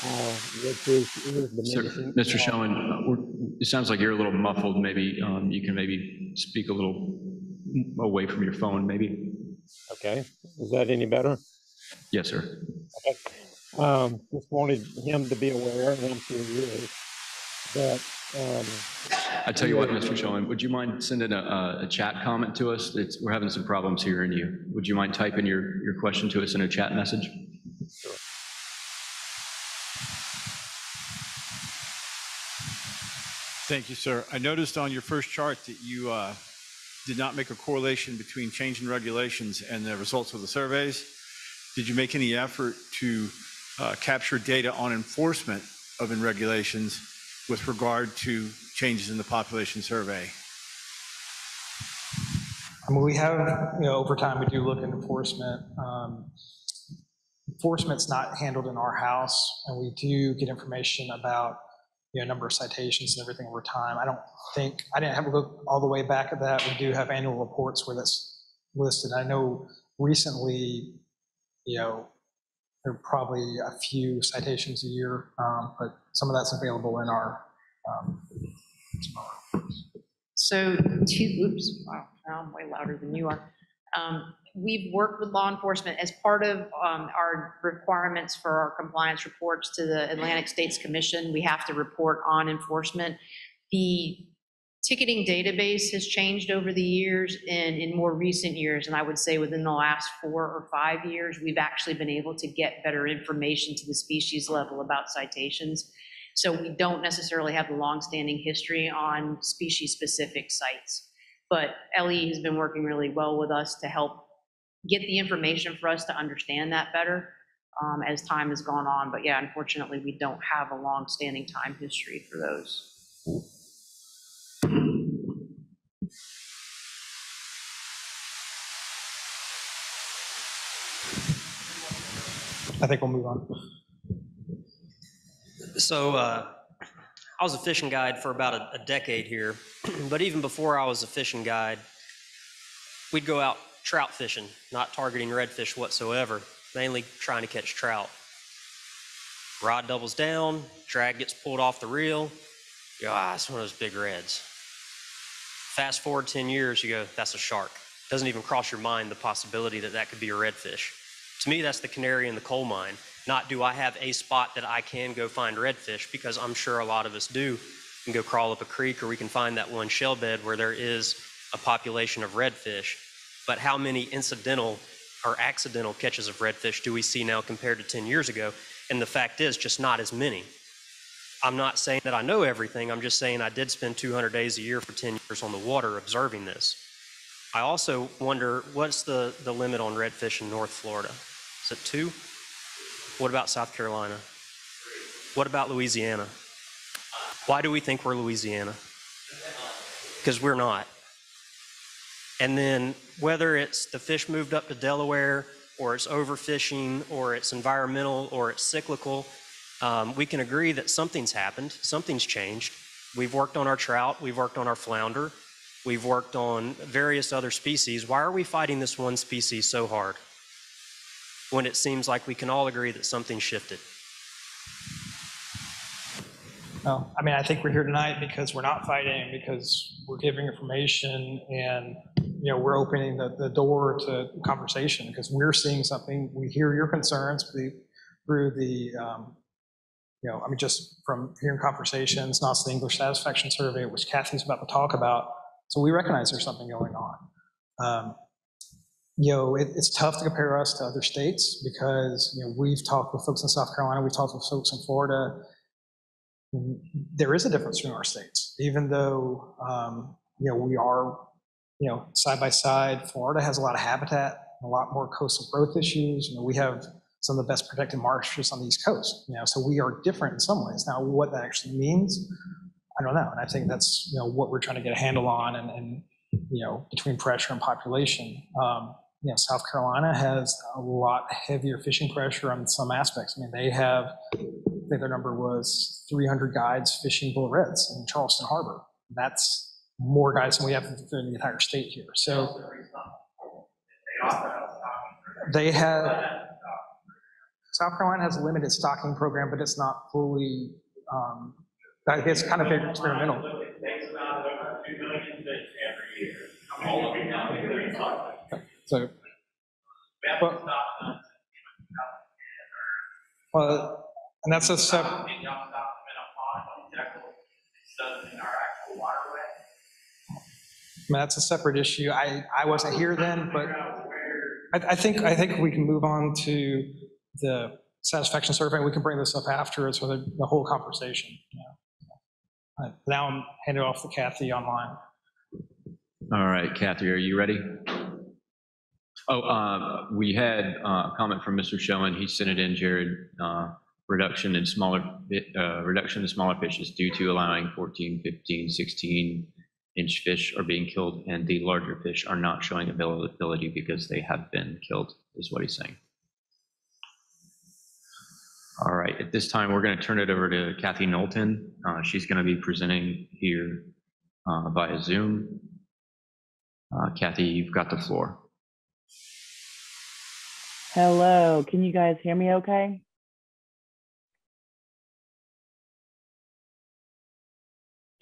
uh, redfish is Sir, diminishing. Mr. Schoen, uh, we're- it sounds like you're a little muffled. Maybe um, you can maybe speak a little away from your phone, maybe? Okay, is that any better? Yes, sir. Um, just wanted him to be aware, and I'm sure he is, that, um, I tell you what, Mr. Schoen, would you mind sending a, a- a chat comment to us? It's, we're having some problems hearing you. Would you mind typing your, your question to us in a chat message? Thank you, sir. I noticed on your first chart that you uh, did not make a correlation between change in regulations and the results of the surveys. Did you make any effort to uh, capture data on enforcement of in regulations with regard to changes in the population survey? I mean, we have, you know, over time, we do look at enforcement. Um, Enforcement's not handled in our house, and we do get information about, you know, number of citations and everything over time. I don't think, I didn't have a look all the way back at that. We do have annual reports where that's listed. I know recently, you know, there are probably a few citations a year, um, but some of that's available in our, um, So two, oops, wow, I'm way louder than you are. Um, We've worked with law enforcement as part of um, our requirements for our compliance reports to the Atlantic States Commission. We have to report on enforcement. The ticketing database has changed over the years and in more recent years, and I would say within the last four or five years, we've actually been able to get better information to the species level about citations. So we don't necessarily have the longstanding history on species-specific sites. But LE has been working really well with us to help get the information for us to understand that better um, as time has gone on. But yeah, unfortunately, we don't have a long-standing time history for those. I think we'll move on. So uh, I was a fishing guide for about a, a decade here, but even before I was a fishing guide, we'd go out trout fishing, not targeting redfish whatsoever, mainly trying to catch trout. Rod doubles down, drag gets pulled off the reel. You go, ah, it's one of those big reds. Fast forward 10 years, you go, that's a shark. Doesn't even cross your mind the possibility that that could be a redfish. To me, that's the canary in the coal mine. Not do I have a spot that I can go find redfish, because I'm sure a lot of us do. We can go crawl up a creek or we can find that one shell bed where there is a population of redfish. But how many incidental or accidental catches of redfish do we see now compared to 10 years ago? And the fact is, just not as many. I'm not saying that I know everything, I'm just saying I did spend 200 days a year for 10 years on the water observing this. I also wonder what's the, the limit on redfish in North Florida? Is it two? What about South Carolina? What about Louisiana? Why do we think we're Louisiana? Because we're not. And then whether it's the fish moved up to Delaware, or it's overfishing, or it's environmental, or it's cyclical, um, we can agree that something's happened, something's changed. We've worked on our trout, we've worked on our flounder, we've worked on various other species. Why are we fighting this one species so hard? When it seems like we can all agree that something shifted. I mean, I think we're here tonight because we're not fighting, because we're giving information and, you know, we're opening the, the door to conversation because we're seeing something. We hear your concerns through through the, um, you know, I mean, just from hearing conversations, not the English satisfaction survey, which Kathy's about to talk about. So we recognize there's something going on. Um, you know, it, it's tough to compare us to other states because, you know, we've talked with folks in South Carolina, we've talked with folks in Florida. There is a difference between our states, even though, um, you know, we are, you know, side by side. Florida has a lot of habitat, a lot more coastal growth issues. You know, we have some of the best protected marshes on the East Coast, you know, so we are different in some ways. Now, what that actually means, I don't know. And I think that's, you know, what we're trying to get a handle on and, and you know, between pressure and population. Um, you know, South Carolina has a lot heavier fishing pressure on some aspects. I mean, they have think their number was 300 guides fishing bull reds in Charleston Harbor. That's more guides than we have in the entire state here. So they have, South Carolina has a limited stocking program, but it's not fully, um, I guess kind of experimental. So, but, well, and that's a sep, I mean, that's a separate issue. I, I wasn't here then, but I, I think, I think we can move on to the satisfaction survey. We can bring this up afterwards with the, the whole conversation. Yeah. Uh, Now I'm handing off to Kathy online. All right, Kathy, are you ready? Oh, um, we had uh, a comment from Mr. Schoen. He sent it in, Jared. uh, Reduction in smaller, uh, reduction in smaller fishes due to allowing 14, 15, 16 inch fish are being killed and the larger fish are not showing availability because they have been killed, is what he's saying. All right, at this time, we're going to turn it over to Kathy Knowlton. Uh, She's going to be presenting here uh, via Zoom. Uh, Kathy, you've got the floor. Hello, can you guys hear me okay?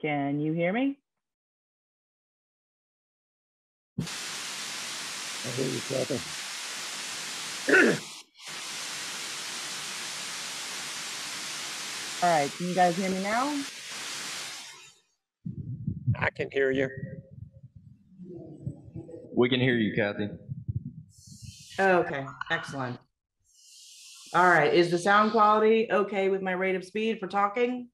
Can you hear me? I hear you, Kathy. All right, can you guys hear me now? I can hear you. We can hear you, Kathy. Okay, excellent. All right, is the sound quality okay with my rate of speed for talking?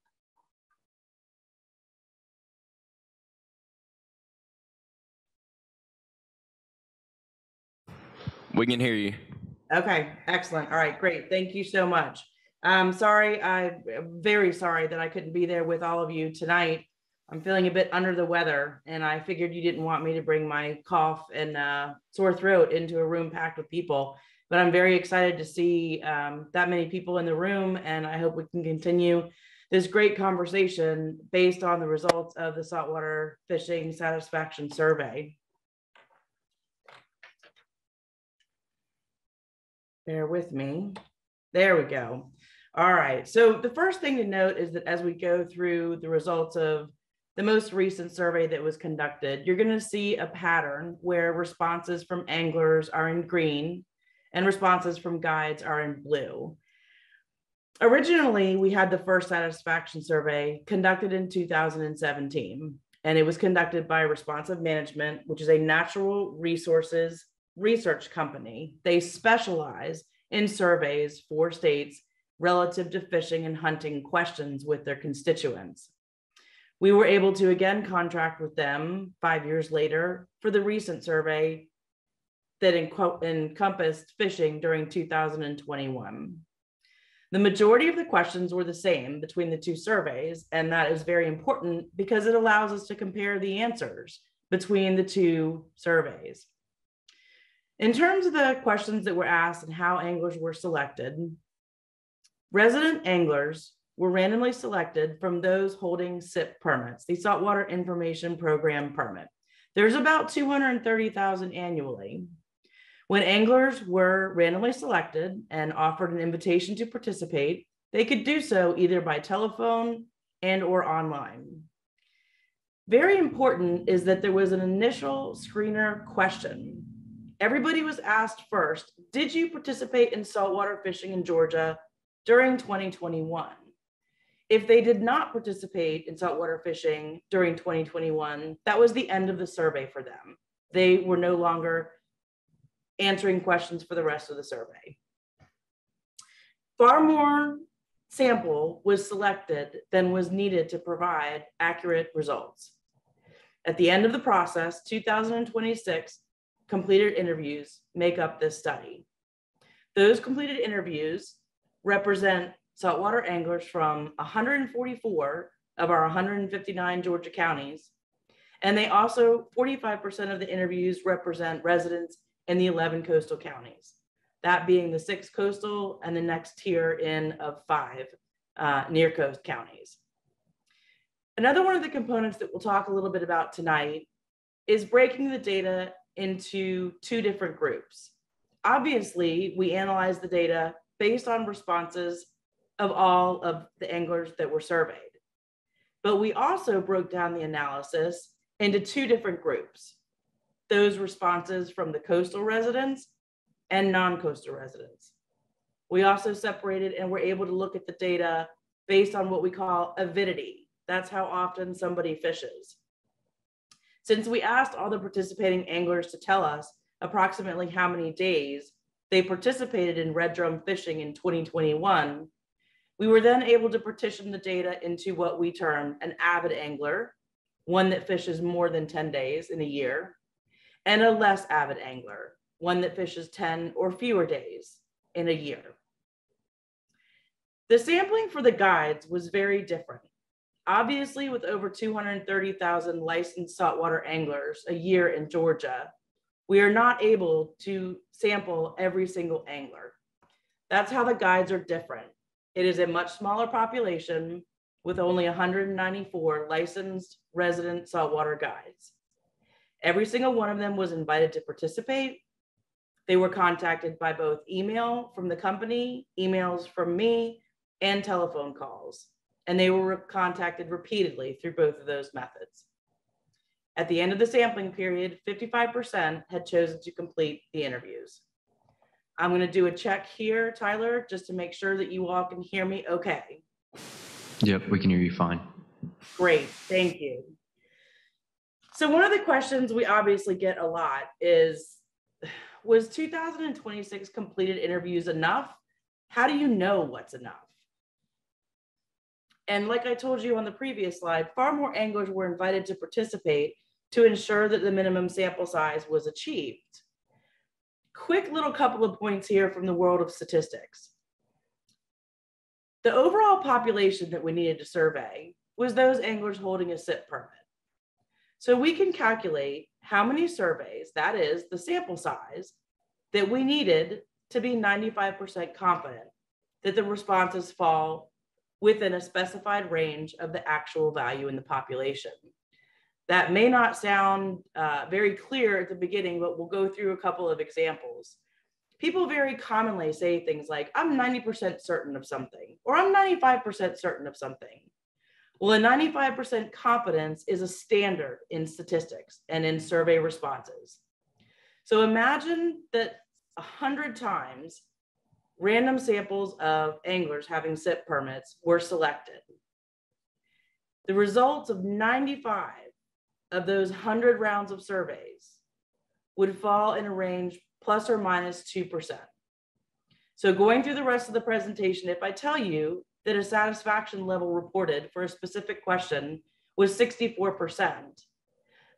We can hear you. Okay, excellent. All right, great. Thank you so much. I'm sorry, I'm very sorry that I couldn't be there with all of you tonight. I'm feeling a bit under the weather and I figured you didn't want me to bring my cough and uh, sore throat into a room packed with people. But I'm very excited to see um, that many people in the room and I hope we can continue this great conversation based on the results of the saltwater fishing satisfaction survey. Bear with me. There we go. All right. So the first thing to note is that as we go through the results of the most recent survey that was conducted, you're going to see a pattern where responses from anglers are in green and responses from guides are in blue. Originally, we had the first satisfaction survey conducted in 2017, and it was conducted by Responsive Management, which is a natural resources research company. They specialize in surveys for states relative to fishing and hunting questions with their constituents. We were able to again contract with them five years later for the recent survey that enco- encompassed fishing during 2021. The majority of the questions were the same between the two surveys, and that is very important because it allows us to compare the answers between the two surveys. In terms of the questions that were asked and how anglers were selected, resident anglers were randomly selected from those holding SIP permits, the Saltwater Information Program permit. There's about 230,000 annually. When anglers were randomly selected and offered an invitation to participate, they could do so either by telephone and or online. Very important is that there was an initial screener question. Everybody was asked first, did you participate in saltwater fishing in Georgia during 2021? If they did not participate in saltwater fishing during 2021, that was the end of the survey for them. They were no longer answering questions for the rest of the survey. Far more sample was selected than was needed to provide accurate results. At the end of the process, 2026 completed interviews make up this study. Those completed interviews represent saltwater anglers from 144 of our 159 Georgia counties. And they also, 45% of the interviews represent residents in the 11 coastal counties, that being the six coastal and the next tier in of five uh, near coast counties. Another one of the components that we'll talk a little bit about tonight is breaking the data into two different groups. Obviously, we analyze the data based on responses of all of the anglers that were surveyed. But we also broke down the analysis into two different groups. Those responses from the coastal residents and non-coastal residents. We also separated and were able to look at the data based on what we call avidity. That's how often somebody fishes. Since we asked all the participating anglers to tell us approximately how many days they participated in red drum fishing in 2021, we were then able to partition the data into what we term an avid angler, one that fishes more than 10 days in a year, and a less avid angler, one that fishes 10 or fewer days in a year. The sampling for the guides was very different. Obviously, with over 230,000 licensed saltwater anglers a year in Georgia, we are not able to sample every single angler. That's how the guides are different. It is a much smaller population with only 194 licensed resident saltwater guides. Every single one of them was invited to participate. They were contacted by both email from the company, emails from me, and telephone calls. And they were contacted repeatedly through both of those methods. At the end of the sampling period, 55% had chosen to complete the interviews. I'm going to do a check here, Tyler, just to make sure that you all can hear me okay. Yep, we can hear you fine. Great, thank you. So one of the questions we obviously get a lot is, was 2026 completed interviews enough? How do you know what's enough? And like I told you on the previous slide, far more anglers were invited to participate to ensure that the minimum sample size was achieved. Quick little couple of points here from the world of statistics. The overall population that we needed to survey was those anglers holding a SIP permit. So we can calculate how many surveys, that is the sample size, that we needed to be 95% confident that the responses fall within a specified range of the actual value in the population. That may not sound uh, very clear at the beginning, but we'll go through a couple of examples. People very commonly say things like, I'm 90% certain of something, or I'm 95% certain of something. Well, a 95% confidence is a standard in statistics and in survey responses. So imagine that 100 times random samples of anglers having SIP permits were selected. The results of 95 of those 100 rounds of surveys would fall in a range plus or minus 2%. So going through the rest of the presentation, if I tell you that a satisfaction level reported for a specific question was 64%,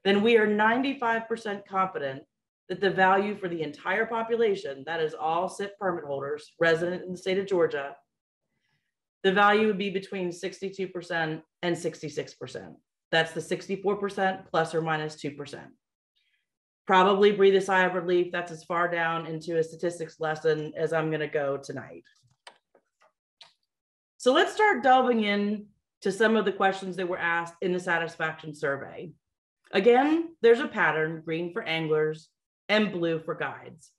then we are 95% confident that the value for the entire population, that is all SIP permit holders resident in the state of Georgia, the value would be between 62% and 66%. That's the 64% plus or minus 2%. Probably breathe a sigh of relief. That's as far down into a statistics lesson as I'm going to go tonight. So let's start delving in to some of the questions that were asked in the satisfaction survey. Again, there's a pattern, green for anglers and blue for guides.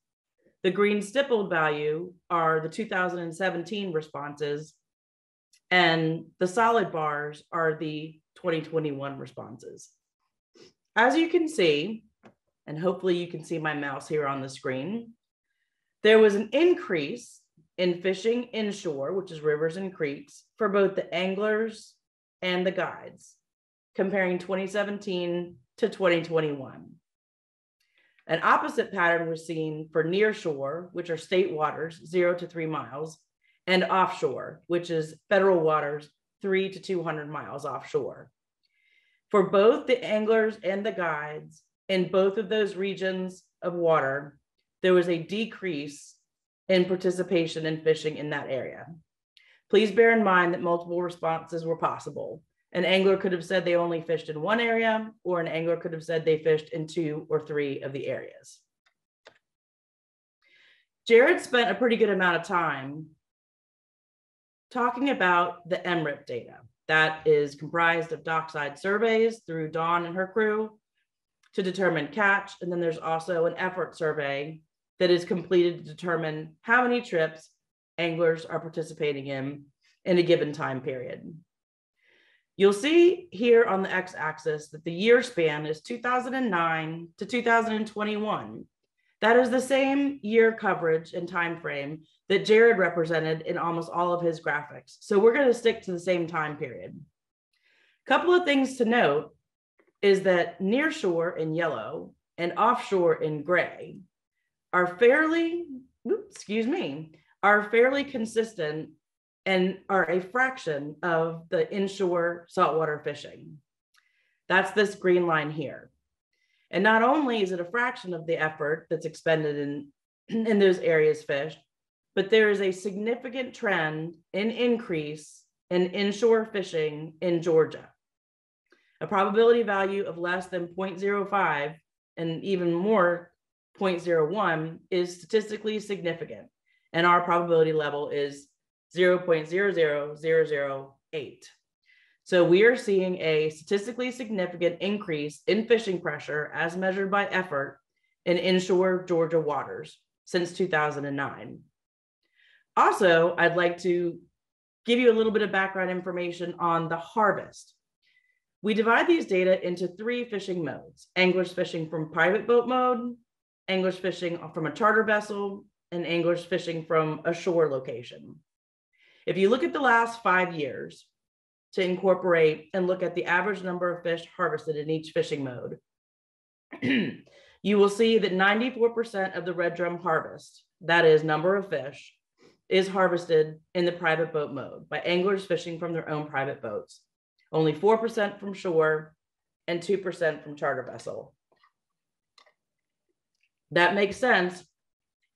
The green stippled value are the 2017 responses and the solid bars are the 2021 responses. As you can see, and hopefully you can see my mouse here on the screen, there was an increase in fishing inshore, which is rivers and creeks, for both the anglers and the guides, comparing 2017 to 2021. An opposite pattern was seen for nearshore, which are state waters, zero to three miles, and offshore, which is federal waters, three to 200 miles offshore. For both the anglers and the guides in both of those regions of water, there was a decrease in participation in fishing in that area. Please bear in mind that multiple responses were possible. An angler could have said they only fished in one area, or an angler could have said they fished in two or three of the areas. Jared spent a pretty good amount of time talking about the MRIP data that is comprised of dockside surveys through Dawn and her crew to determine catch. And then there's also an effort survey that is completed to determine how many trips anglers are participating in in a given time period. You'll see here on the x-axis that the year span is 2009 to 2021. That is the same year coverage and time frame that Jared represented in almost all of his graphics. So we're going to stick to the same time period. A couple of things to note is that nearshore in yellow and offshore in gray are fairly, oops, excuse me, are fairly consistent and are a fraction of the inshore saltwater fishing. That's this green line here. And not only is it a fraction of the effort that's expended in, in those areas fished, but there is a significant trend in increase in inshore fishing in Georgia. A probability value of less than 0.05 and even more 0.01 is statistically significant. And our probability level is 0.00008. So we are seeing a statistically significant increase in fishing pressure as measured by effort in inshore Georgia waters since 2009. Also, I'd like to give you a little bit of background information on the harvest. We divide these data into three fishing modes, anglers fishing from private boat mode, anglers fishing from a charter vessel, and anglers fishing from a shore location. If you look at the last five years to incorporate and look at the average number of fish harvested in each fishing mode, you will see that 94% of the red drum harvest, that is number of fish, is harvested in the private boat mode by anglers fishing from their own private boats. Only 4% from shore and 2% from charter vessel. That makes sense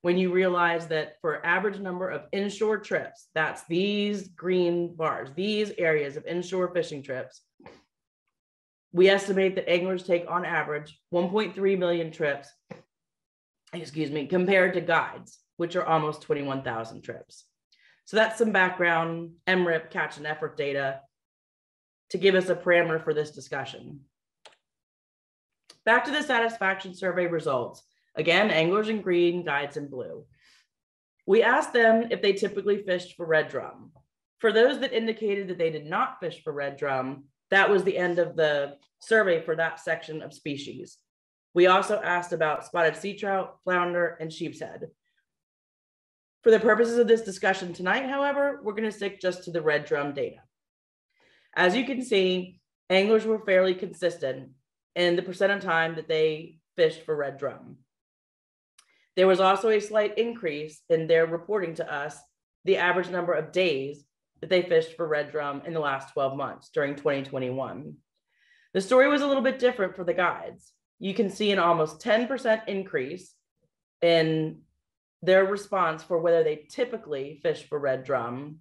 when you realize that for average number of inshore trips, that's these green bars, these areas of inshore fishing trips, we estimate that anglers take on average 1.3 million trips, excuse me, compared to guides, which are almost 21,000 trips. So that's some background MRIP catch and effort data to give us a parameter for this discussion. Back to the satisfaction survey results. Again, anglers in green, guides in blue. We asked them if they typically fished for red drum. For those that indicated that they did not fish for red drum, that was the end of the survey for that section of species. We also asked about spotted sea trout, flounder, and sheepshead. For the purposes of this discussion tonight, however, we're going to stick just to the red drum data. As you can see, anglers were fairly consistent in the percent of time that they fished for red drum. There was also a slight increase in their reporting to us the average number of days that they fished for red drum in the last 12 months during 2021. The story was a little bit different for the guides. You can see an almost 10% increase in their response for whether they typically fish for red drum.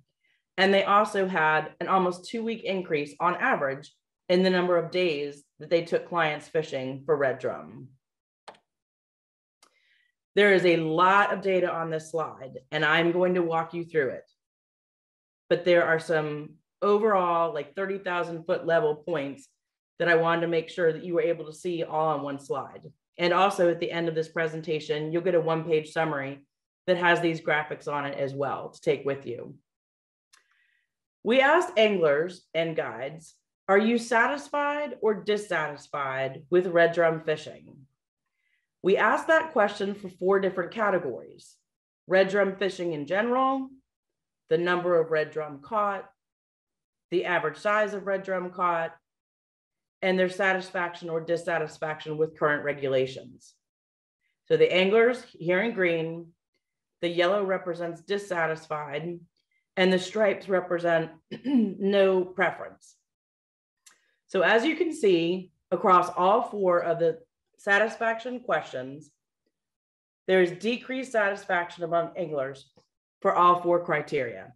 And they also had an almost two week increase on average in the number of days that they took clients fishing for red drum. There is a lot of data on this slide, and I'm going to walk you through it. But there are some overall, like 30,000 foot level points that I wanted to make sure that you were able to see all on one slide. And also at the end of this presentation, you'll get a one page summary that has these graphics on it as well to take with you. We asked anglers and guides, are you satisfied or dissatisfied with red drum fishing? We asked that question for four different categories red drum fishing in general, the number of red drum caught, the average size of red drum caught, and their satisfaction or dissatisfaction with current regulations. So the anglers here in green, the yellow represents dissatisfied, and the stripes represent no preference. So as you can see, across all four of the satisfaction questions, there is decreased satisfaction among anglers for all four criteria.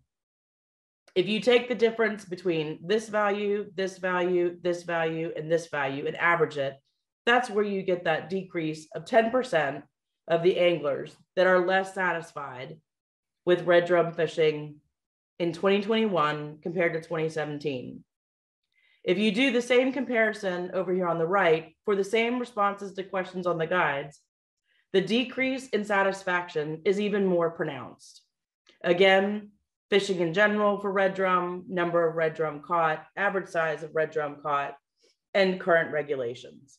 If you take the difference between this value, this value, this value, and this value and average it, that's where you get that decrease of 10% of the anglers that are less satisfied with red drum fishing in 2021 compared to 2017. If you do the same comparison over here on the right for the same responses to questions on the guides, the decrease in satisfaction is even more pronounced. Again, fishing in general for red drum, number of red drum caught, average size of red drum caught, and current regulations.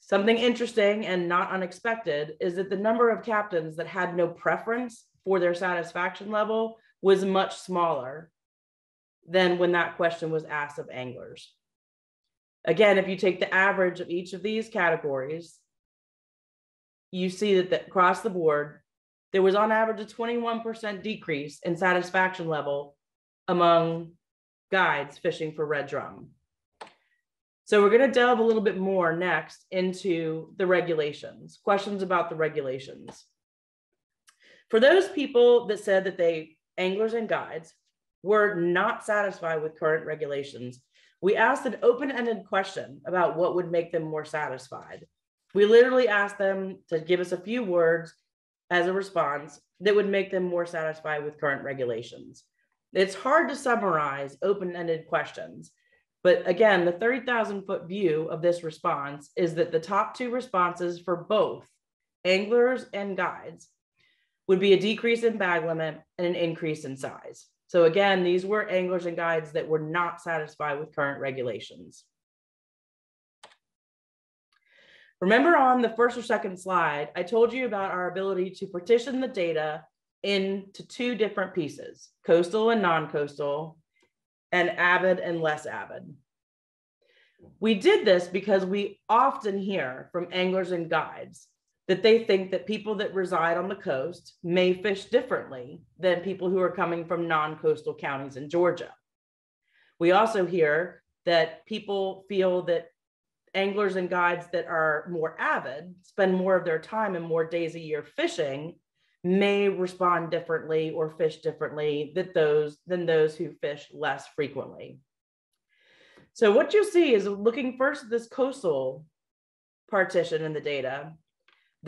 Something interesting and not unexpected is that the number of captains that had no preference for their satisfaction level was much smaller than when that question was asked of anglers. Again, if you take the average of each of these categories, you see that the, across the board, there was on average a 21% decrease in satisfaction level among guides fishing for red drum. So we're going to delve a little bit more next into the regulations, questions about the regulations. For those people that said that they, anglers and guides, were not satisfied with current regulations, we asked an open-ended question about what would make them more satisfied. We literally asked them to give us a few words as a response that would make them more satisfied with current regulations. It's hard to summarize open-ended questions, but again, the 30,000 foot view of this response is that the top two responses for both anglers and guides would be a decrease in bag limit and an increase in size. So again, these were anglers and guides that were not satisfied with current regulations. Remember on the first or second slide, I told you about our ability to partition the data into two different pieces, coastal and non-coastal, and avid and less avid. We did this because we often hear from anglers and guides that they think that people that reside on the coast may fish differently than people who are coming from non-coastal counties in Georgia. We also hear that people feel that anglers and guides that are more avid spend more of their time and more days a year fishing may respond differently or fish differently than those, than those who fish less frequently. So what you see is looking first at this coastal partition in the data,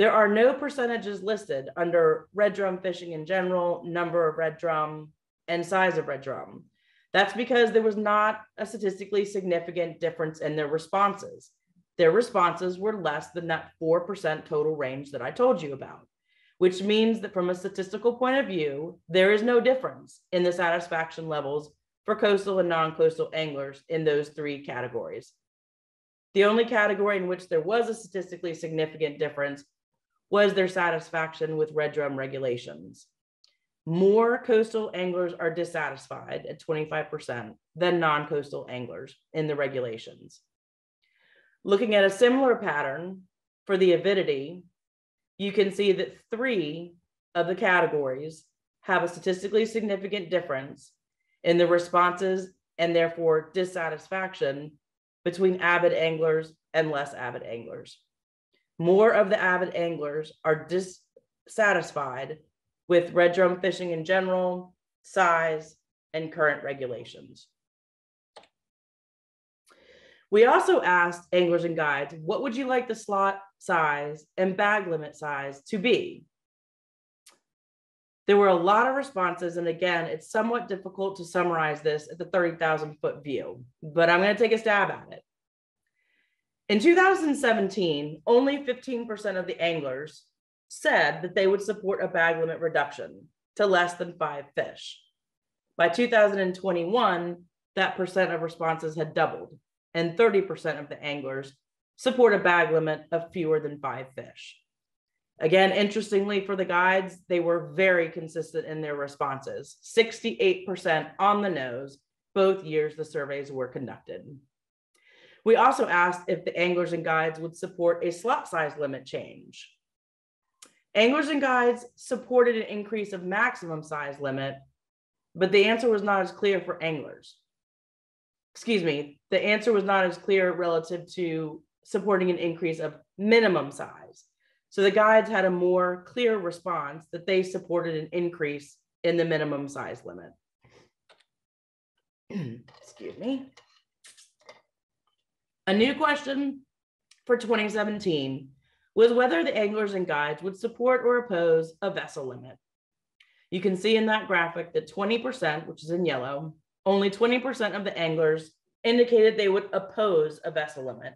there are no percentages listed under red drum fishing in general, number of red drum, and size of red drum. That's because there was not a statistically significant difference in their responses. Their responses were less than that 4% total range that I told you about which means that from a statistical point of view, there is no difference in the satisfaction levels for coastal and non-coastal anglers in those three categories. The only category in which there was a statistically significant difference was their satisfaction with red drum regulations. More coastal anglers are dissatisfied at 25% than non-coastal anglers in the regulations. Looking at a similar pattern for the avidity, you can see that three of the categories have a statistically significant difference in the responses and therefore dissatisfaction between avid anglers and less avid anglers. More of the avid anglers are dissatisfied with red drum fishing in general, size, and current regulations. We also asked anglers and guides, what would you like the slot size and bag limit size to be? There were a lot of responses, and again, it's somewhat difficult to summarize this at the 30,000 foot view, but I'm going to take a stab at it. In 2017, only 15% of the anglers said that they would support a bag limit reduction to less than five fish. By 2021, that percent of responses had doubled and 30% of the anglers support a bag limit of fewer than five fish. Again, interestingly for the guides, they were very consistent in their responses, 68% on the nose, both years the surveys were conducted. We also asked if the anglers and guides would support a slot size limit change. Anglers and guides supported an increase of maximum size limit, but the answer was not as clear for anglers excuse me, the answer was not as clear relative to supporting an increase of minimum size. So the guides had a more clear response that they supported an increase in the minimum size limit. excuse me. A new question for 2017 was whether the anglers and guides would support or oppose a vessel limit. You can see in that graphic that 20%, which is in yellow, only 20% of the anglers indicated they would oppose a vessel limit.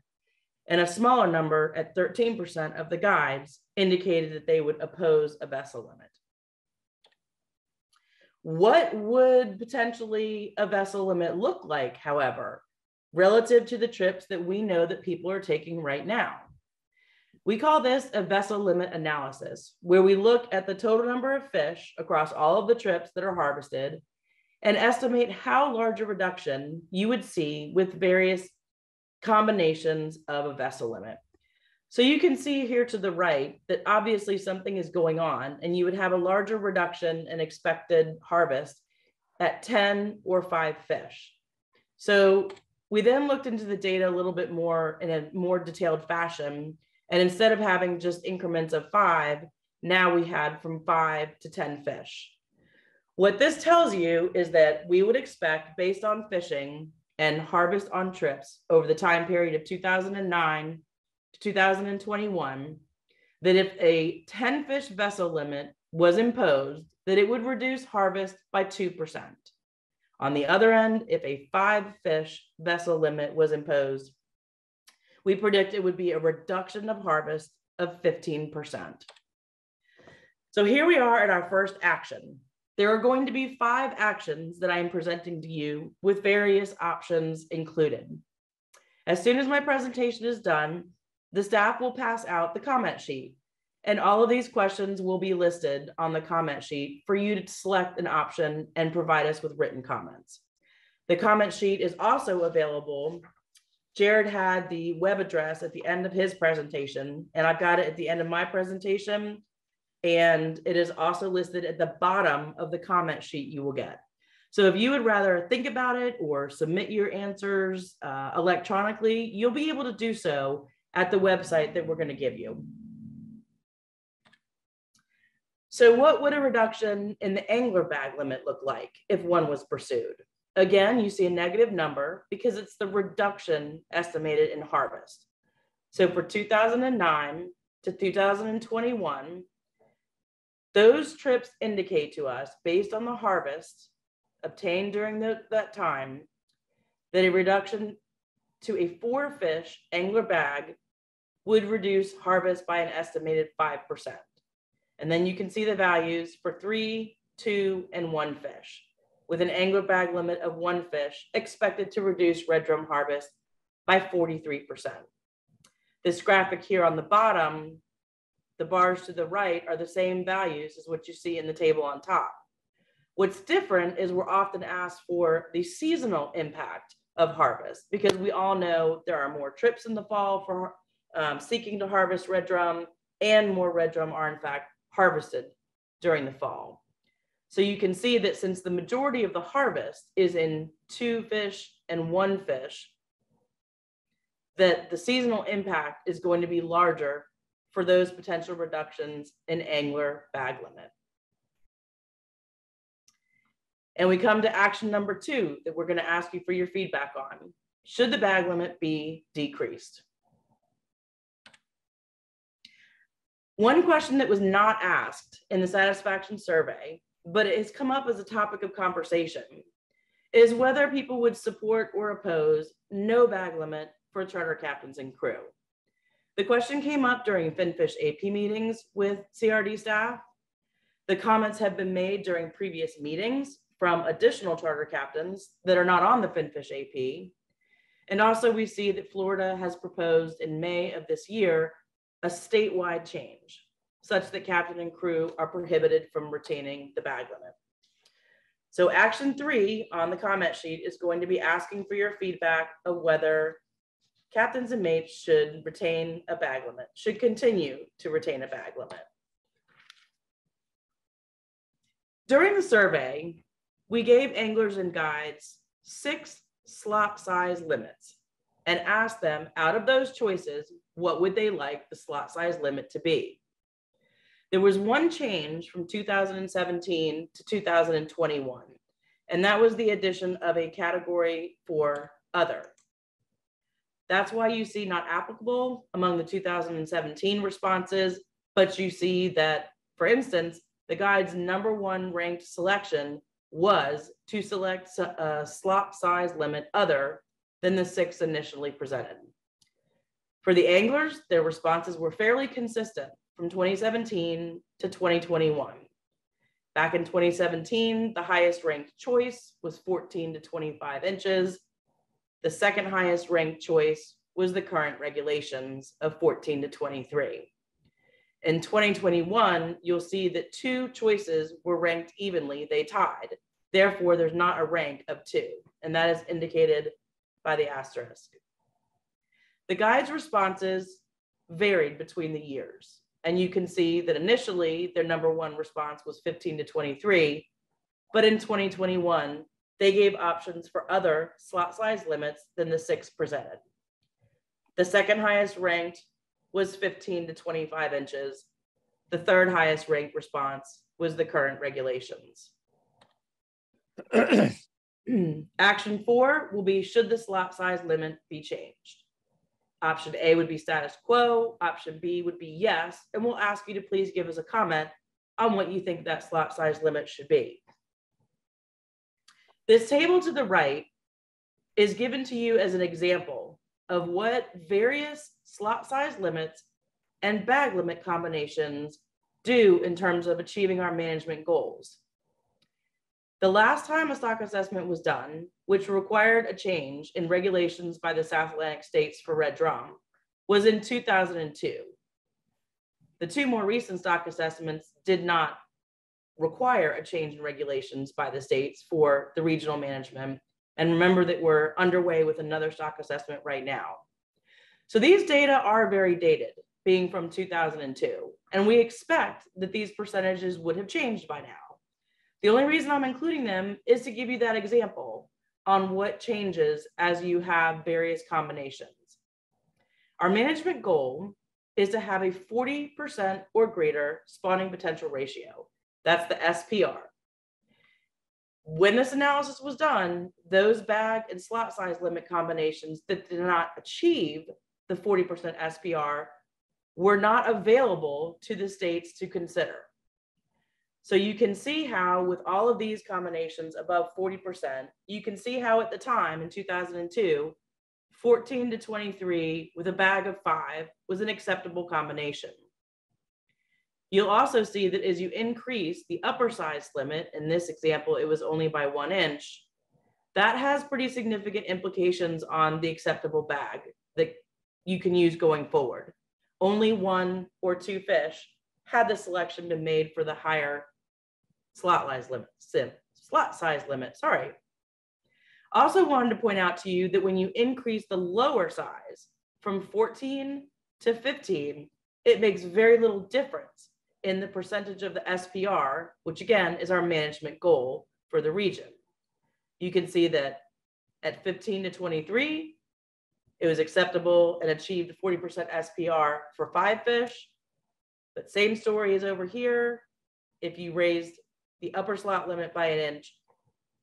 And a smaller number at 13% of the guides indicated that they would oppose a vessel limit. What would potentially a vessel limit look like, however, relative to the trips that we know that people are taking right now? We call this a vessel limit analysis, where we look at the total number of fish across all of the trips that are harvested and estimate how large a reduction you would see with various combinations of a vessel limit. So you can see here to the right that obviously something is going on and you would have a larger reduction in expected harvest at 10 or five fish. So we then looked into the data a little bit more in a more detailed fashion. And instead of having just increments of five, now we had from five to 10 fish. What this tells you is that we would expect, based on fishing and harvest on trips over the time period of 2009 to 2021, that if a 10 fish vessel limit was imposed, that it would reduce harvest by 2%. On the other end, if a five fish vessel limit was imposed, we predict it would be a reduction of harvest of 15%. So here we are at our first action, there are going to be five actions that I am presenting to you with various options included. As soon as my presentation is done, the staff will pass out the comment sheet and all of these questions will be listed on the comment sheet for you to select an option and provide us with written comments. The comment sheet is also available. Jared had the web address at the end of his presentation, and I've got it at the end of my presentation and it is also listed at the bottom of the comment sheet you will get. So if you would rather think about it or submit your answers uh, electronically, you'll be able to do so at the website that we're going to give you. So what would a reduction in the angler bag limit look like if one was pursued? Again, you see a negative number because it's the reduction estimated in harvest. So for 2009 to 2021, those trips indicate to us, based on the harvest obtained during the, that time, that a reduction to a four fish angler bag would reduce harvest by an estimated 5%. And then you can see the values for three, two, and one fish, with an angler bag limit of one fish expected to reduce red drum harvest by 43%. This graphic here on the bottom the bars to the right are the same values as what you see in the table on top. What's different is we're often asked for the seasonal impact of harvest because we all know there are more trips in the fall for um, seeking to harvest red drum and more red drum are in fact harvested during the fall. So you can see that since the majority of the harvest is in two fish and one fish, that the seasonal impact is going to be larger for those potential reductions in angler bag limit. And we come to action number two that we're going to ask you for your feedback on. Should the bag limit be decreased? One question that was not asked in the satisfaction survey, but it has come up as a topic of conversation, is whether people would support or oppose no bag limit for charter captains and crew. The question came up during FinFish AP meetings with CRD staff. The comments have been made during previous meetings from additional charter captains that are not on the FinFish AP. And also we see that Florida has proposed in May of this year a statewide change such that captain and crew are prohibited from retaining the bag limit. So action three on the comment sheet is going to be asking for your feedback of whether captains and mates should retain a bag limit, should continue to retain a bag limit. During the survey, we gave anglers and guides six slot size limits and asked them out of those choices, what would they like the slot size limit to be? There was one change from 2017 to 2021, and that was the addition of a category for other. That's why you see not applicable among the 2017 responses, but you see that, for instance, the guide's number one ranked selection was to select a uh, slot size limit other than the six initially presented. For the anglers, their responses were fairly consistent from 2017 to 2021. Back in 2017, the highest ranked choice was 14 to 25 inches. The second highest ranked choice was the current regulations of 14 to 23. In 2021, you'll see that two choices were ranked evenly, they tied. Therefore, there's not a rank of two, and that is indicated by the asterisk. The guide's responses varied between the years. And you can see that initially their number one response was 15 to 23. But in 2021, they gave options for other slot size limits than the six presented. The second highest ranked was 15 to 25 inches. The third highest ranked response was the current regulations. Action four will be should the slot size limit be changed? Option A would be status quo, option B would be yes, and we'll ask you to please give us a comment on what you think that slot size limit should be. This table to the right is given to you as an example of what various slot size limits and bag limit combinations do in terms of achieving our management goals. The last time a stock assessment was done, which required a change in regulations by the South Atlantic states for red drum, was in 2002. The two more recent stock assessments did not require a change in regulations by the states for the regional management. And remember that we're underway with another stock assessment right now. So these data are very dated, being from 2002, and we expect that these percentages would have changed by now. The only reason I'm including them is to give you that example on what changes as you have various combinations. Our management goal is to have a 40% or greater spawning potential ratio. That's the SPR. When this analysis was done, those bag and slot size limit combinations that did not achieve the 40% SPR were not available to the states to consider. So you can see how with all of these combinations above 40%, you can see how at the time in 2002, 14 to 23 with a bag of five was an acceptable combination. You'll also see that as you increase the upper size limit, in this example, it was only by one inch, that has pretty significant implications on the acceptable bag that you can use going forward. Only one or two fish had the selection been made for the higher slot size limit, slot size limit, sorry. Also wanted to point out to you that when you increase the lower size from 14 to 15, it makes very little difference in the percentage of the SPR, which again is our management goal for the region. You can see that at 15 to 23, it was acceptable and achieved 40% SPR for five fish. But same story is over here. If you raised the upper slot limit by an inch,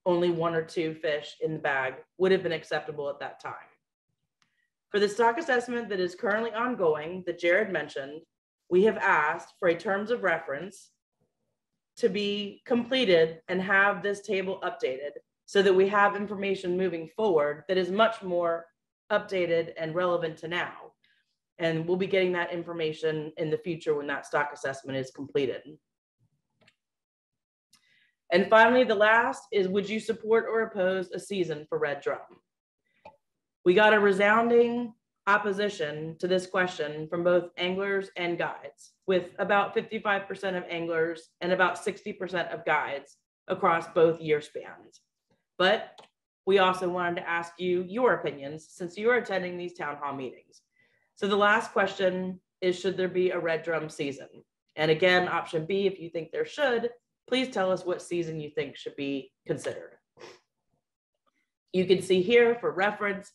only one or two fish in the bag would have been acceptable at that time. For the stock assessment that is currently ongoing, that Jared mentioned, we have asked for a terms of reference to be completed and have this table updated so that we have information moving forward that is much more updated and relevant to now. And we'll be getting that information in the future when that stock assessment is completed. And finally, the last is would you support or oppose a season for red drum? We got a resounding opposition to this question from both anglers and guides, with about 55% of anglers and about 60% of guides across both year spans. But we also wanted to ask you your opinions since you're attending these town hall meetings. So the last question is should there be a red drum season? And again, option B, if you think there should, please tell us what season you think should be considered. You can see here for reference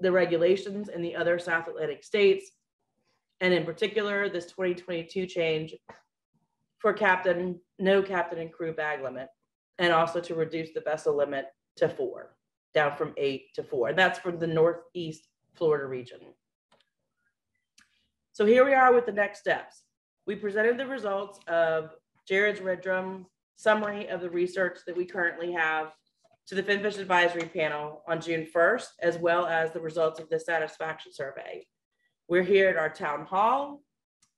the regulations in the other South Atlantic states, and in particular, this 2022 change for captain, no captain and crew bag limit, and also to reduce the vessel limit to four, down from eight to four. And that's for the Northeast Florida region. So here we are with the next steps. We presented the results of Jared's Red Drum summary of the research that we currently have to the FinFish Advisory Panel on June 1st, as well as the results of the satisfaction survey. We're here at our town hall.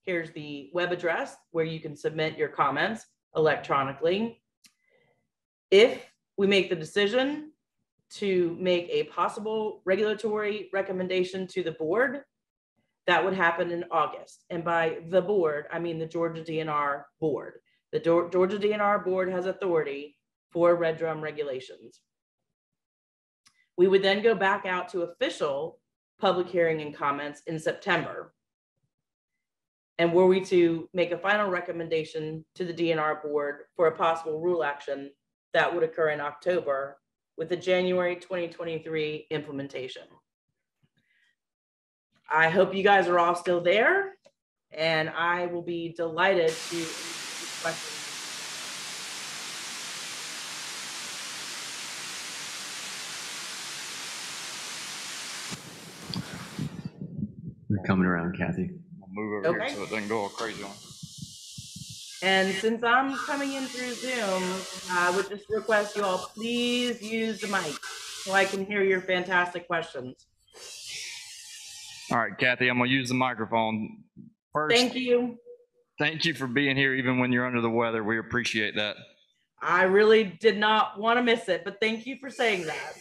Here's the web address where you can submit your comments electronically. If we make the decision to make a possible regulatory recommendation to the board, that would happen in August. And by the board, I mean the Georgia DNR board. The Georgia DNR board has authority for red drum regulations. We would then go back out to official public hearing and comments in September. And were we to make a final recommendation to the DNR board for a possible rule action, that would occur in October with the January 2023 implementation. I hope you guys are all still there and I will be delighted to questions. We're coming around, Kathy. I'll move over Okay. here so it doesn't go all crazy on. And since I'm coming in through Zoom, I would just request you all please use the mic so I can hear your fantastic questions. All right, Kathy, I'm gonna use the microphone. First, Thank you. Thank you for being here even when you're under the weather. We appreciate that. I really did not want to miss it, but thank you for saying that.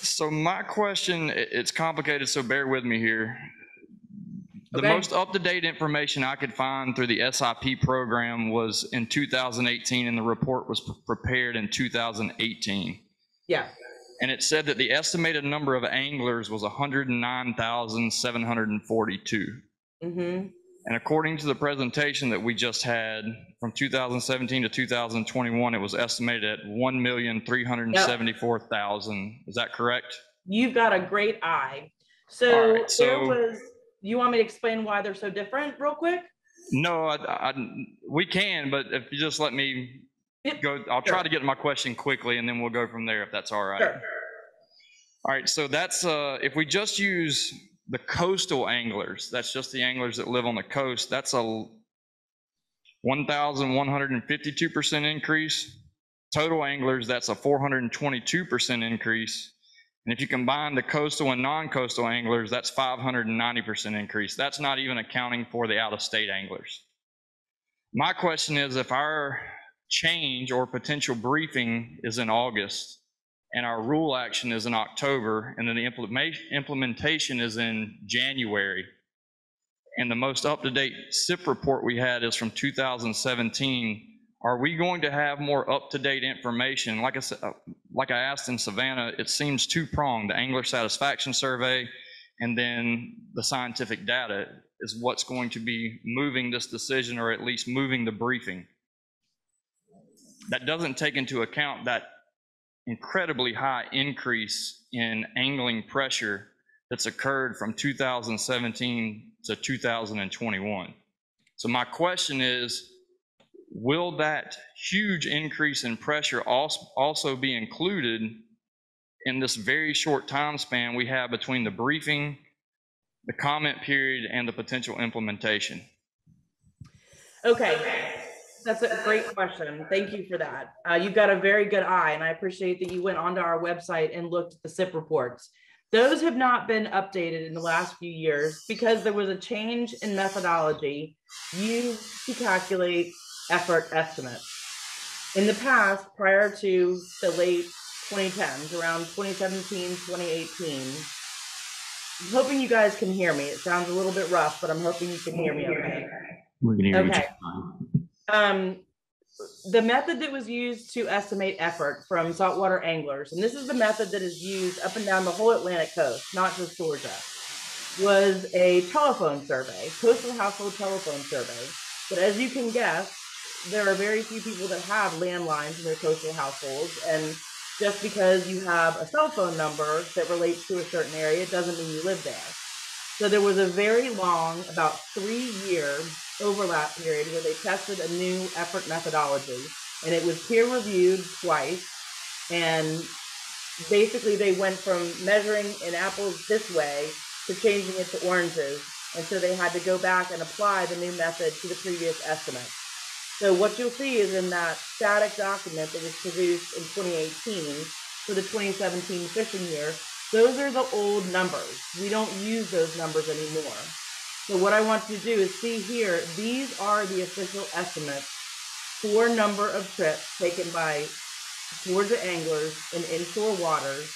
So my question, it's complicated, so bear with me here. The Okay. most up-to-date information I could find through the SIP program was in 2018, and the report was prepared in 2018. Yeah. And it said that the estimated number of anglers was 109,742. Mm-hmm. And according to the presentation that we just had from 2017 to 2021, it was estimated at 1,374,000. Is that correct? You've got a great eye. So right, there was, you want me to explain why they're so different real quick? No, I, I, we can, but if you just let me go, I'll try to get my question quickly and then we'll go from there if that's all right. Sure. All right, so that's, uh, if we just use the coastal anglers, that's just the anglers that live on the coast, that's a 1,152% increase. Total anglers, that's a 422% increase. And if you combine the coastal and non-coastal anglers, that's 590% increase. That's not even accounting for the out-of-state anglers. My question is if our change or potential briefing is in August and our rule action is in October and then the implementation, implementation is in January, and the most up-to-date SIP report we had is from 2017, are we going to have more up-to-date information? Like I said, uh, like I asked in Savannah, it seems two-pronged, the angler satisfaction survey and then the scientific data is what's going to be moving this decision or at least moving the briefing. That doesn't take into account that incredibly high increase in angling pressure that's occurred from 2017 to 2021. So my question is, will that huge increase in pressure also, also be included in this very short time span we have between the briefing, the comment period, and the potential implementation? Okay, that's a great question. Thank you for that. Uh, you've got a very good eye, and I appreciate that you went onto our website and looked at the SIP reports. Those have not been updated in the last few years because there was a change in methodology used to calculate effort estimates. In the past, prior to the late 2010s, around 2017, 2018, I'm hoping you guys can hear me. It sounds a little bit rough, but I'm hoping you can hear me okay. We can hear you. Okay. fine. Um, the method that was used to estimate effort from saltwater anglers, and this is the method that is used up and down the whole Atlantic coast, not just Georgia, was a telephone survey, coastal household telephone survey. But as you can guess, there are very few people that have landlines in their coastal households, and just because you have a cell phone number that relates to a certain area doesn't mean you live there. So there was a very long, about three year overlap period where they tested a new effort methodology and it was peer reviewed twice. And basically they went from measuring in apples this way to changing it to oranges. And so they had to go back and apply the new method to the previous estimate. So what you'll see is in that static document that was produced in 2018 for the 2017 fishing year, those are the old numbers. We don't use those numbers anymore. So what I want to do is see here, these are the official estimates for number of trips taken by Georgia anglers in inshore waters.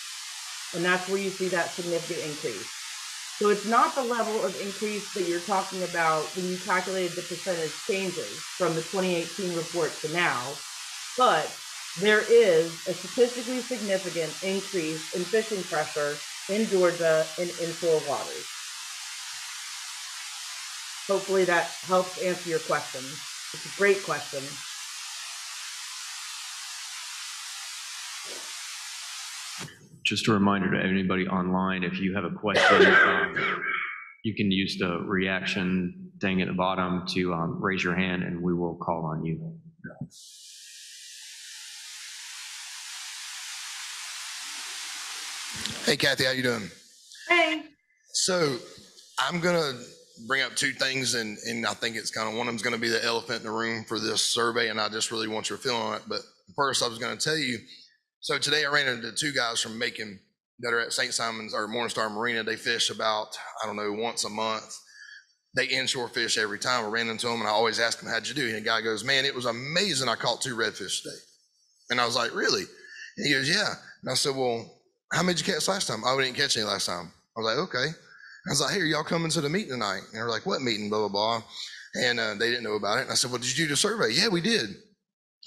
And that's where you see that significant increase. So it's not the level of increase that you're talking about when you calculated the percentage changes from the 2018 report to now, but there is a statistically significant increase in fishing pressure in Georgia in inshore waters. Hopefully that helps answer your question. It's a great question. Just a reminder to anybody online, if you have a question, um, you can use the reaction thing at the bottom to um, raise your hand and we will call on you. Hey Kathy, how you doing? Hey. So I'm gonna bring up two things and, and I think it's kind of, one of them's gonna be the elephant in the room for this survey and I just really want your feeling on it. But first I was gonna tell you, so today I ran into two guys from Macon that are at St. Simons or Morningstar Marina. They fish about, I don't know, once a month. They inshore fish every time. I ran into them and I always ask them, how'd you do? And the guy goes, man, it was amazing. I caught two redfish today. And I was like, really? And he goes, yeah. And I said, well, how many did you catch last time? Oh, we didn't catch any last time. I was like, okay. I was like, hey, are y'all coming to the meeting tonight? And they're like, what meeting? Blah, blah, blah. And uh, they didn't know about it. And I said, well, did you do the survey? Yeah, we did.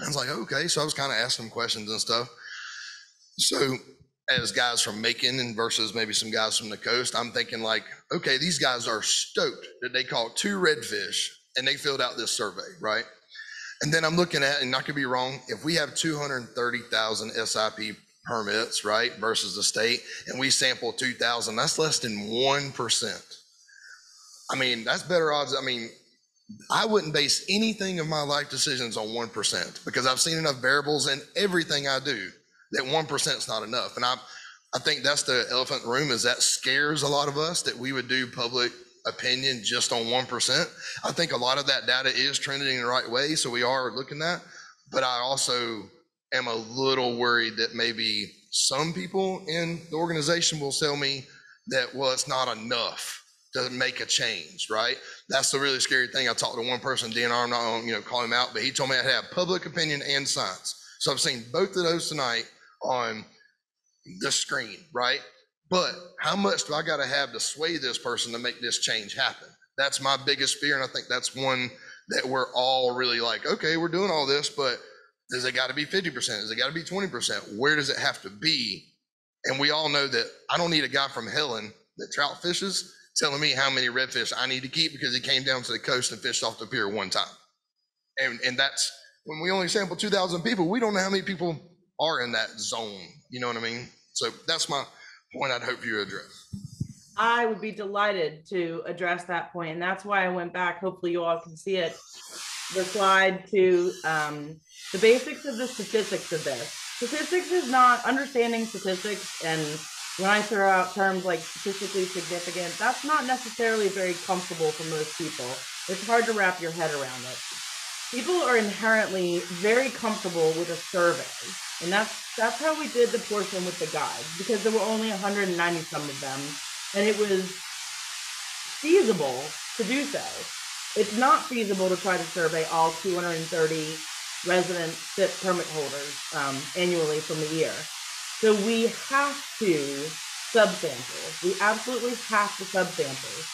I was like, okay. So I was kind of asking them questions and stuff. So as guys from Macon and versus maybe some guys from the coast, I'm thinking like, okay, these guys are stoked that they caught two redfish and they filled out this survey, right? And then I'm looking at, and I could be wrong, if we have 230,000 SIP permits, right, versus the state, and we sample 2,000, that's less than 1%. I mean, that's better odds. I mean, I wouldn't base anything of my life decisions on 1% because I've seen enough variables in everything I do that 1% is not enough. And I, I think that's the elephant in the room is that scares a lot of us that we would do public opinion just on 1%. I think a lot of that data is trending in the right way. So we are looking at, but I also am a little worried that maybe some people in the organization will tell me that, well, it's not enough to make a change, right? That's the really scary thing. I talked to one person, DNR, I'm not to, you know, call him out, but he told me I have public opinion and science. So I've seen both of those tonight on the screen, right? But how much do I got to have to sway this person to make this change happen? That's my biggest fear. And I think that's one that we're all really like, okay, we're doing all this, but does it got to be 50%? Does it got to be 20%? Where does it have to be? And we all know that I don't need a guy from Helen that trout fishes telling me how many redfish I need to keep because he came down to the coast and fished off the pier one time. And, and that's when we only sample 2,000 people, we don't know how many people are in that zone. You know what I mean? So that's my point I'd hope you address. I would be delighted to address that point, and that's why I went back. Hopefully, you all can see it. The slide to um, the basics of the statistics of this. Statistics is not understanding statistics, and when I throw out terms like statistically significant, that's not necessarily very comfortable for most people. It's hard to wrap your head around it. People are inherently very comfortable with a survey and that's that's how we did the portion with the guides because there were only 190 some of them, and it was feasible to do so. It's not feasible to try to survey all 230 resident SIP permit holders um, annually from the year. So we have to subsample. We absolutely have to subsample.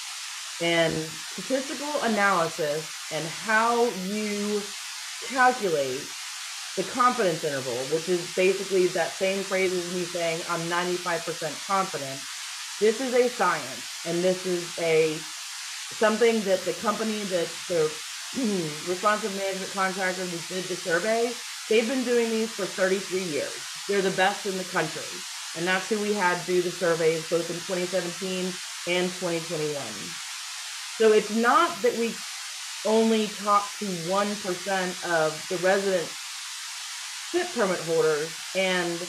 And statistical analysis and how you calculate the confidence interval, which is basically that same phrase as me saying I'm 95% confident. This is a science, and this is a something that the company that the Mm-hmm. responsive management contractor who did the survey, they've been doing these for 33 years. They're the best in the country. And that's who we had do the surveys both in 2017 and 2021. So it's not that we only talk to 1% of the residents SIP permit holders and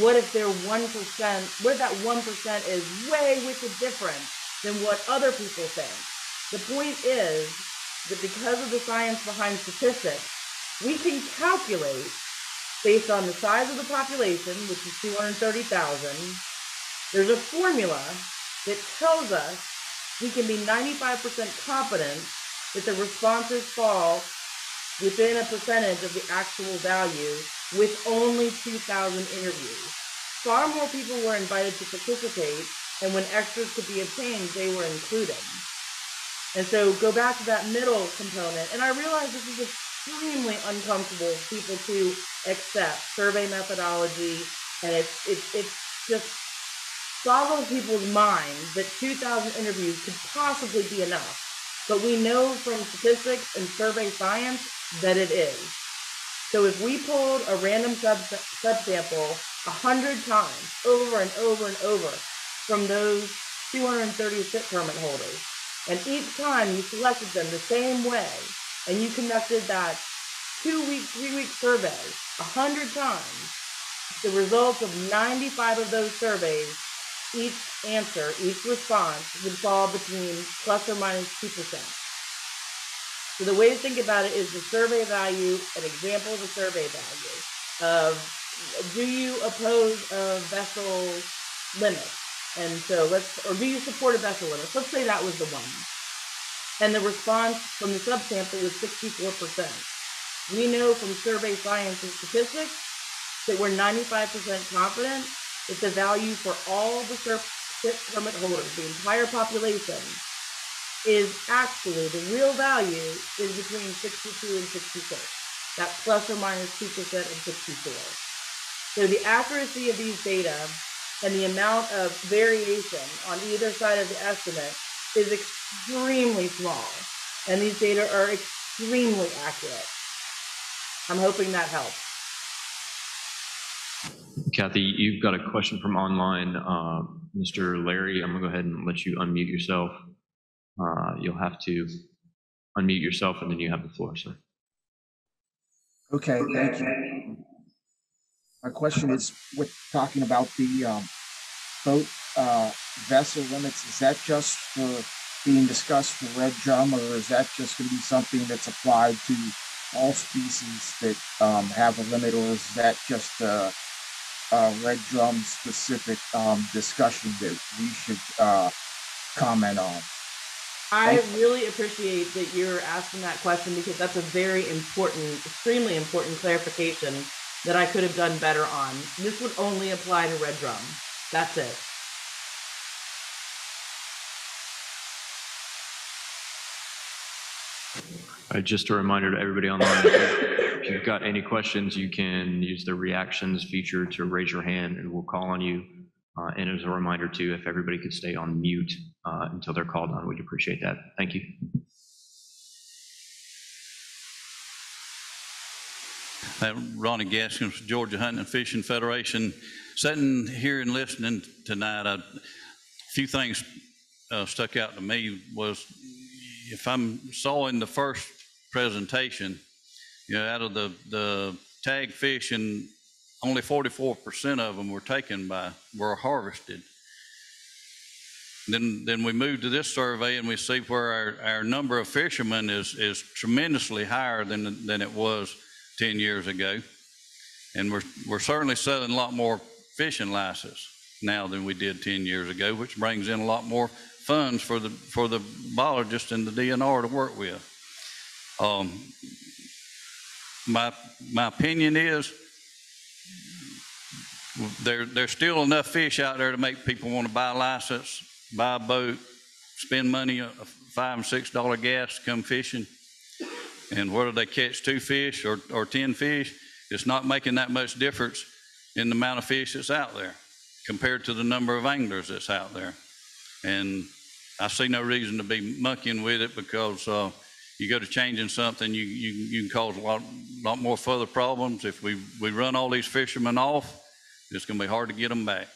what if their 1%, what if that 1% is way wicked different than what other people think? The point is that because of the science behind statistics, we can calculate based on the size of the population, which is 230,000. There's a formula that tells us we can be 95% confident that the responses fall within a percentage of the actual value with only 2,000 interviews. Far more people were invited to participate, and when extras could be obtained, they were included. And so go back to that middle component, and I realize this is extremely uncomfortable for people to accept survey methodology, and it's it's it's just boggles people's minds that 2,000 interviews could possibly be enough. But we know from statistics and survey science that it is. So if we pulled a random sub subsample a hundred times over and over and over from those 230 SIP permit holders, and each time you selected them the same way, and you conducted that two-week, three-week survey a hundred times, the results of 95 of those surveys, each answer, each response would fall between plus or minus 2%. So the way to think about it is the survey value, an example of a survey value of do you oppose a vessel limit? And so let's, or do you support a vessel limit? Let's say that was the one. And the response from the subsample was 64%. We know from survey science and statistics that we're 95% confident that the value for all the SIP permit holders, the entire population, is actually the real value is between 62 and 64. That plus or minus 2% of 64. So the accuracy of these data and the amount of variation on either side of the estimate is extremely small. And these data are extremely accurate. I'm hoping that helps. Kathy, you've got a question from online. Uh, Mr. Larry, I'm going to go ahead and let you unmute yourself. Uh, You'll have to unmute yourself and then you have the floor, sir. Okay, thank you. My question is, with talking about the um, boat uh, vessel limits, is that just for being discussed for red drum, or is that just going to be something that's applied to all species that um, have a limit, or is that just a, a red drum specific um, discussion that we should uh, comment on? I really appreciate that you're asking that question because that's a very important, extremely important clarification that I could have done better on. This would only apply to red drum. That's it. Uh, Just a reminder to everybody online, if you've got any questions, you can use the reactions feature to raise your hand and we'll call on you. Uh, And as a reminder too, if everybody could stay on mute uh, until they're called on, we'd appreciate that. Thank you. Uh, Ronnie Gaskins, Georgia Hunting and Fishing Federation. Sitting here and listening tonight, a few things uh, stuck out to me was if I'm saw in the first presentation, you know, out of the, the tag fish and only 44% of them were taken by, were harvested. Then, then we move to this survey and we see where our, our number of fishermen is, is tremendously higher than, than it was 10 years ago. And we're, we're certainly selling a lot more fishing licenses now than we did 10 years ago, which brings in a lot more funds for the, for the biologist and the DNR to work with. Um, my, my opinion is there, there's still enough fish out there to make people want to buy a license, buy a boat, spend money, uh, five and six dollar gas to come fishing. And whether they catch two fish or, or 10 fish, it's not making that much difference in the amount of fish that's out there compared to the number of anglers that's out there. And I see no reason to be monkeying with it because uh, you go to changing something, you, you, you can cause a lot, lot more further problems. If we, we run all these fishermen off, it's going to be hard to get them back.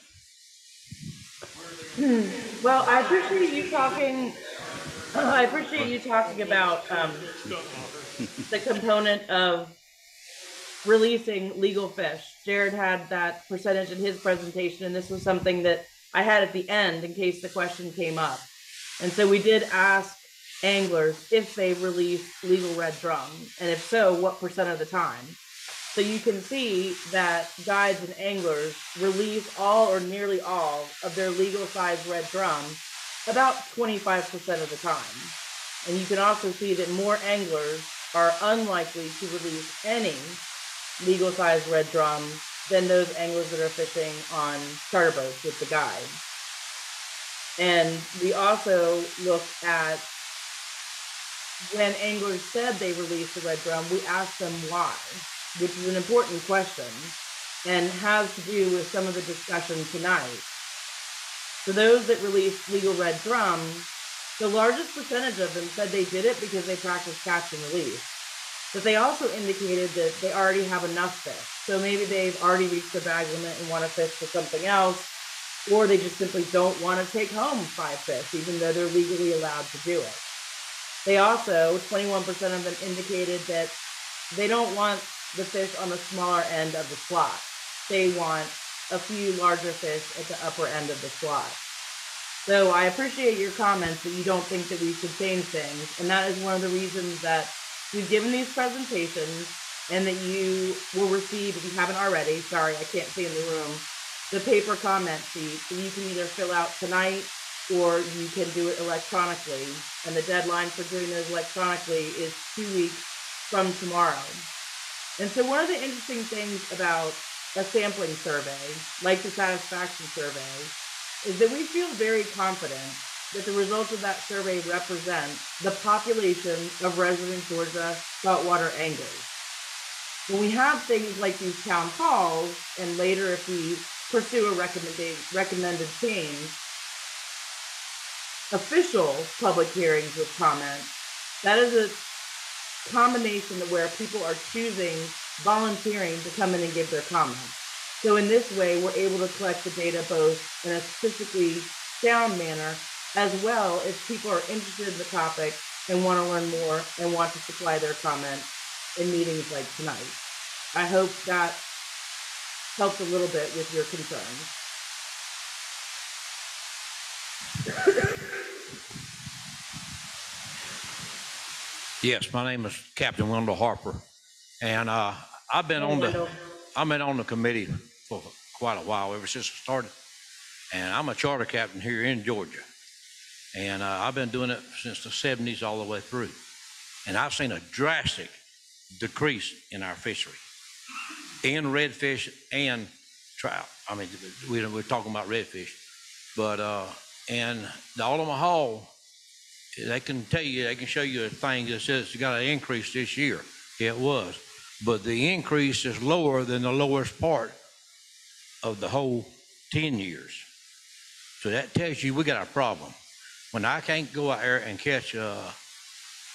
Hmm. Well, I appreciate you talking. I appreciate you talking about um, the component of releasing legal fish. Jared had that percentage in his presentation, and this was something that I had at the end in case the question came up. And so we did ask anglers if they release legal red drum? And if so, what percent of the time? So you can see that guides and anglers release all or nearly all of their legal size red drum about 25% of the time. And you can also see that more anglers are unlikely to release any legal size red drum than those anglers that are fishing on charter boats with the guide. And we also look at when anglers said they released the red drum, we asked them why, which is an important question and has to do with some of the discussion tonight. For those that released legal red drum, the largest percentage of them said they did it because they practice catch and release. But they also indicated that they already have enough fish. So maybe they've already reached their bag limit and want to fish for something else, or they just simply don't want to take home five fish, even though they're legally allowed to do it. They also, 21% of them indicated that they don't want the fish on the smaller end of the slot. They want a few larger fish at the upper end of the slot. So I appreciate your comments that you don't think that we should change things. And that is one of the reasons that we've given these presentations and that you will receive, if you haven't already, sorry, I can't see in the room, the paper comment sheet that you can either fill out tonight or you can do it electronically. And the deadline for doing those electronically is two weeks from tomorrow. And so one of the interesting things about a sampling survey, like the satisfaction survey, is that we feel very confident that the results of that survey represent the population of resident Georgia saltwater anglers. When we have things like these town halls, and later if we pursue a recommended, recommended change, official public hearings with comment, that is a combination where people are choosing, volunteering to come in and give their comments. So in this way, we're able to collect the data both in a statistically sound manner, as well as people are interested in the topic and want to learn more and want to supply their comments in meetings like tonight. I hope that helps a little bit with your concerns. Yes, my name is Captain Wendell Harper, and uh, I've been on the, I've been on the committee for quite a while, ever since I started. And I'm a charter captain here in Georgia. And uh, I've been doing it since the seventies all the way through. And I've seen a drastic decrease in our fishery, in redfish and trout. I mean, we, we're talking about redfish. But, uh, and the Altamaha, they can tell you, they can show you a thing that says it's got an increase this year. It was. But the increase is lower than the lowest part of the whole 10 years. So that tells you we got a problem. When I can't go out there and catch, uh,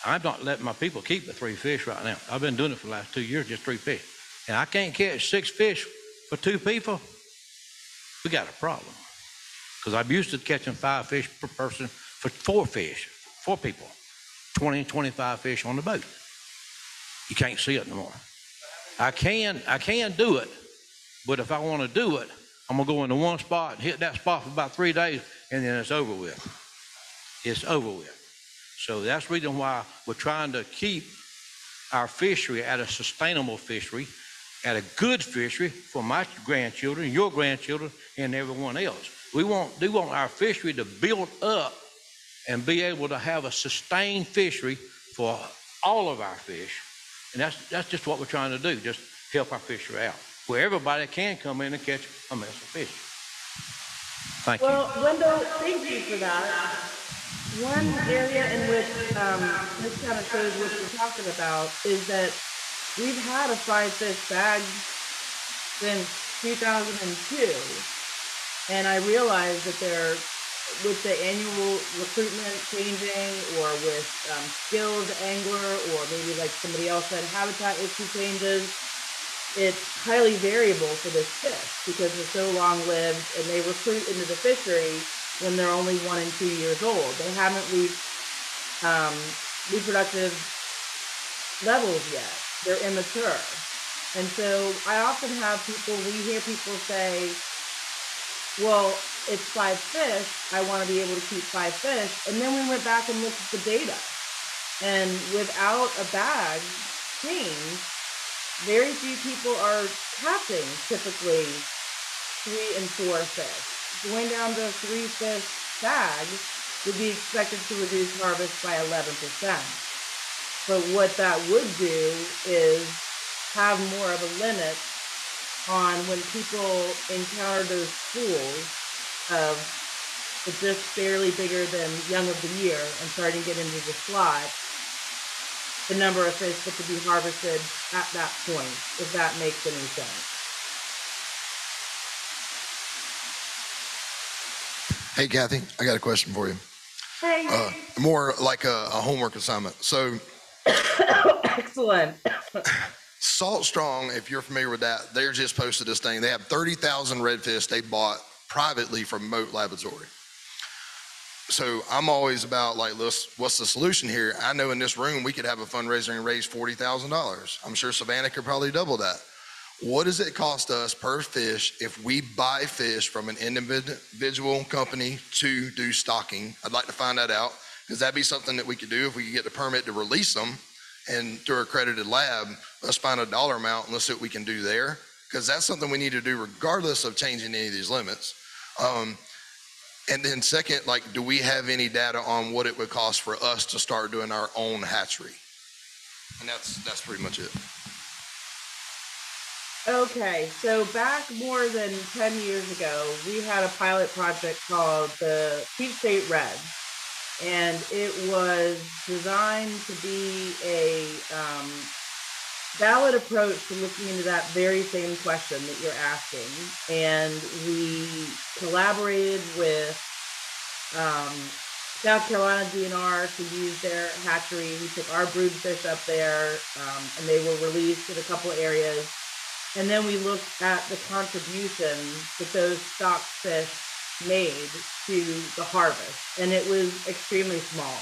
I'm not letting my people keep the three fish right now. I've been doing it for the last two years, just three fish. And I can't catch six fish for two people. We got a problem. Because I'm used to catching five fish per person for four fish, four people, 20, 25 fish on the boat. You can't see it no more. I can, I can do it, but if I want to do it, I'm gonna go into one spot and hit that spot for about three days, and then it's over with. It's over with. So that's the reason why we're trying to keep our fishery at a sustainable fishery, at a good fishery for my grandchildren, your grandchildren, and everyone else. We want, we want our fishery to build up and be able to have a sustained fishery for all of our fish. And that's, that's just what we're trying to do, just help our fishery out, where everybody can come in and catch a mess of fish. Thank you. Well, Wendell, thank you for that. One area in which um, this kind of shows what you're talking about is that we've had a fried fish bag since 2002. And I realize that there, with the annual recruitment changing or with um, skilled angler or maybe like somebody else said habitat issue changes, it's highly variable for this fish because they're so long lived and they recruit into the fishery when they're only one and two years old. They haven't reached um, reproductive levels yet. They're immature. And so I often have people, we hear people say, well, it's five fish. I want to be able to keep five fish. And then we went back and looked at the data. And without a bag change, very few people are catching typically three and four fish. Going down to three fish bag would be expected to reduce harvest by eleven percent. But what that would do is have more of a limit on when people encounter those pools of just barely bigger than young of the year and starting to get into the slot, the number of fish that could be harvested at that point, if that makes any sense. Hey Kathy, I got a question for you. Hey, Uh, more like a, a homework assignment. So excellent. Salt Strong, if you're familiar with that, they're just posted this thing. They have 30,000 redfish they bought privately from Mote Laboratory. So I'm always about like, what's the solution here? I know in this room, we could have a fundraiser and raise $40,000. I'm sure Savannah could probably double that. What does it cost us per fish if we buy fish from an individual company to do stocking? I'd like to find that out because that'd be something that we could do if we could get the permit to release them and through accredited lab, let's find a dollar amount and let's see what we can do there. Because that's something we need to do regardless of changing any of these limits. Um, and then second, like, do we have any data on what it would cost for us to start doing our own hatchery? And that's, that's pretty much it. Okay, so back more than 10 years ago, we had a pilot project called the Peach State Red. And it was designed to be a um, valid approach to looking into that very same question that you're asking. And we collaborated with um, South Carolina DNR to use their hatchery. We took our brood fish up there um, and they were released in a couple areas. And then we looked at the contribution that those stock fish made to the harvest, and it was extremely small.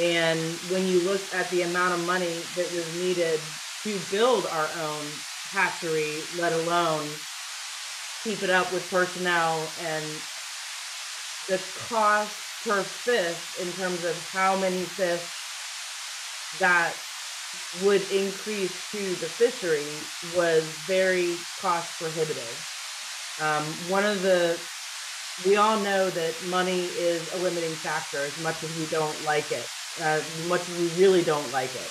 And when you look at the amount of money that was needed to build our own hatchery, let alone keep it up with personnel and the cost per fish in terms of how many fish that would increase to the fishery was very cost prohibitive. Um, one of the we all know that money is a limiting factor as much as we don't like it, uh, as much as we really don't like it.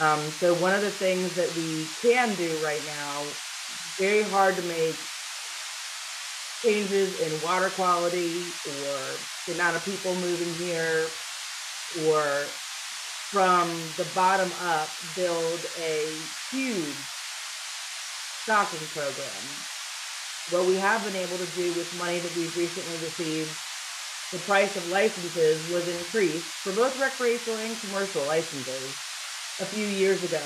Um, so one of the things that we can do right now, very hard to make changes in water quality or the amount of people moving here or from the bottom up build a huge stocking program. What we have been able to do with money that we've recently received, the price of licenses was increased for both recreational and commercial licenses a few years ago.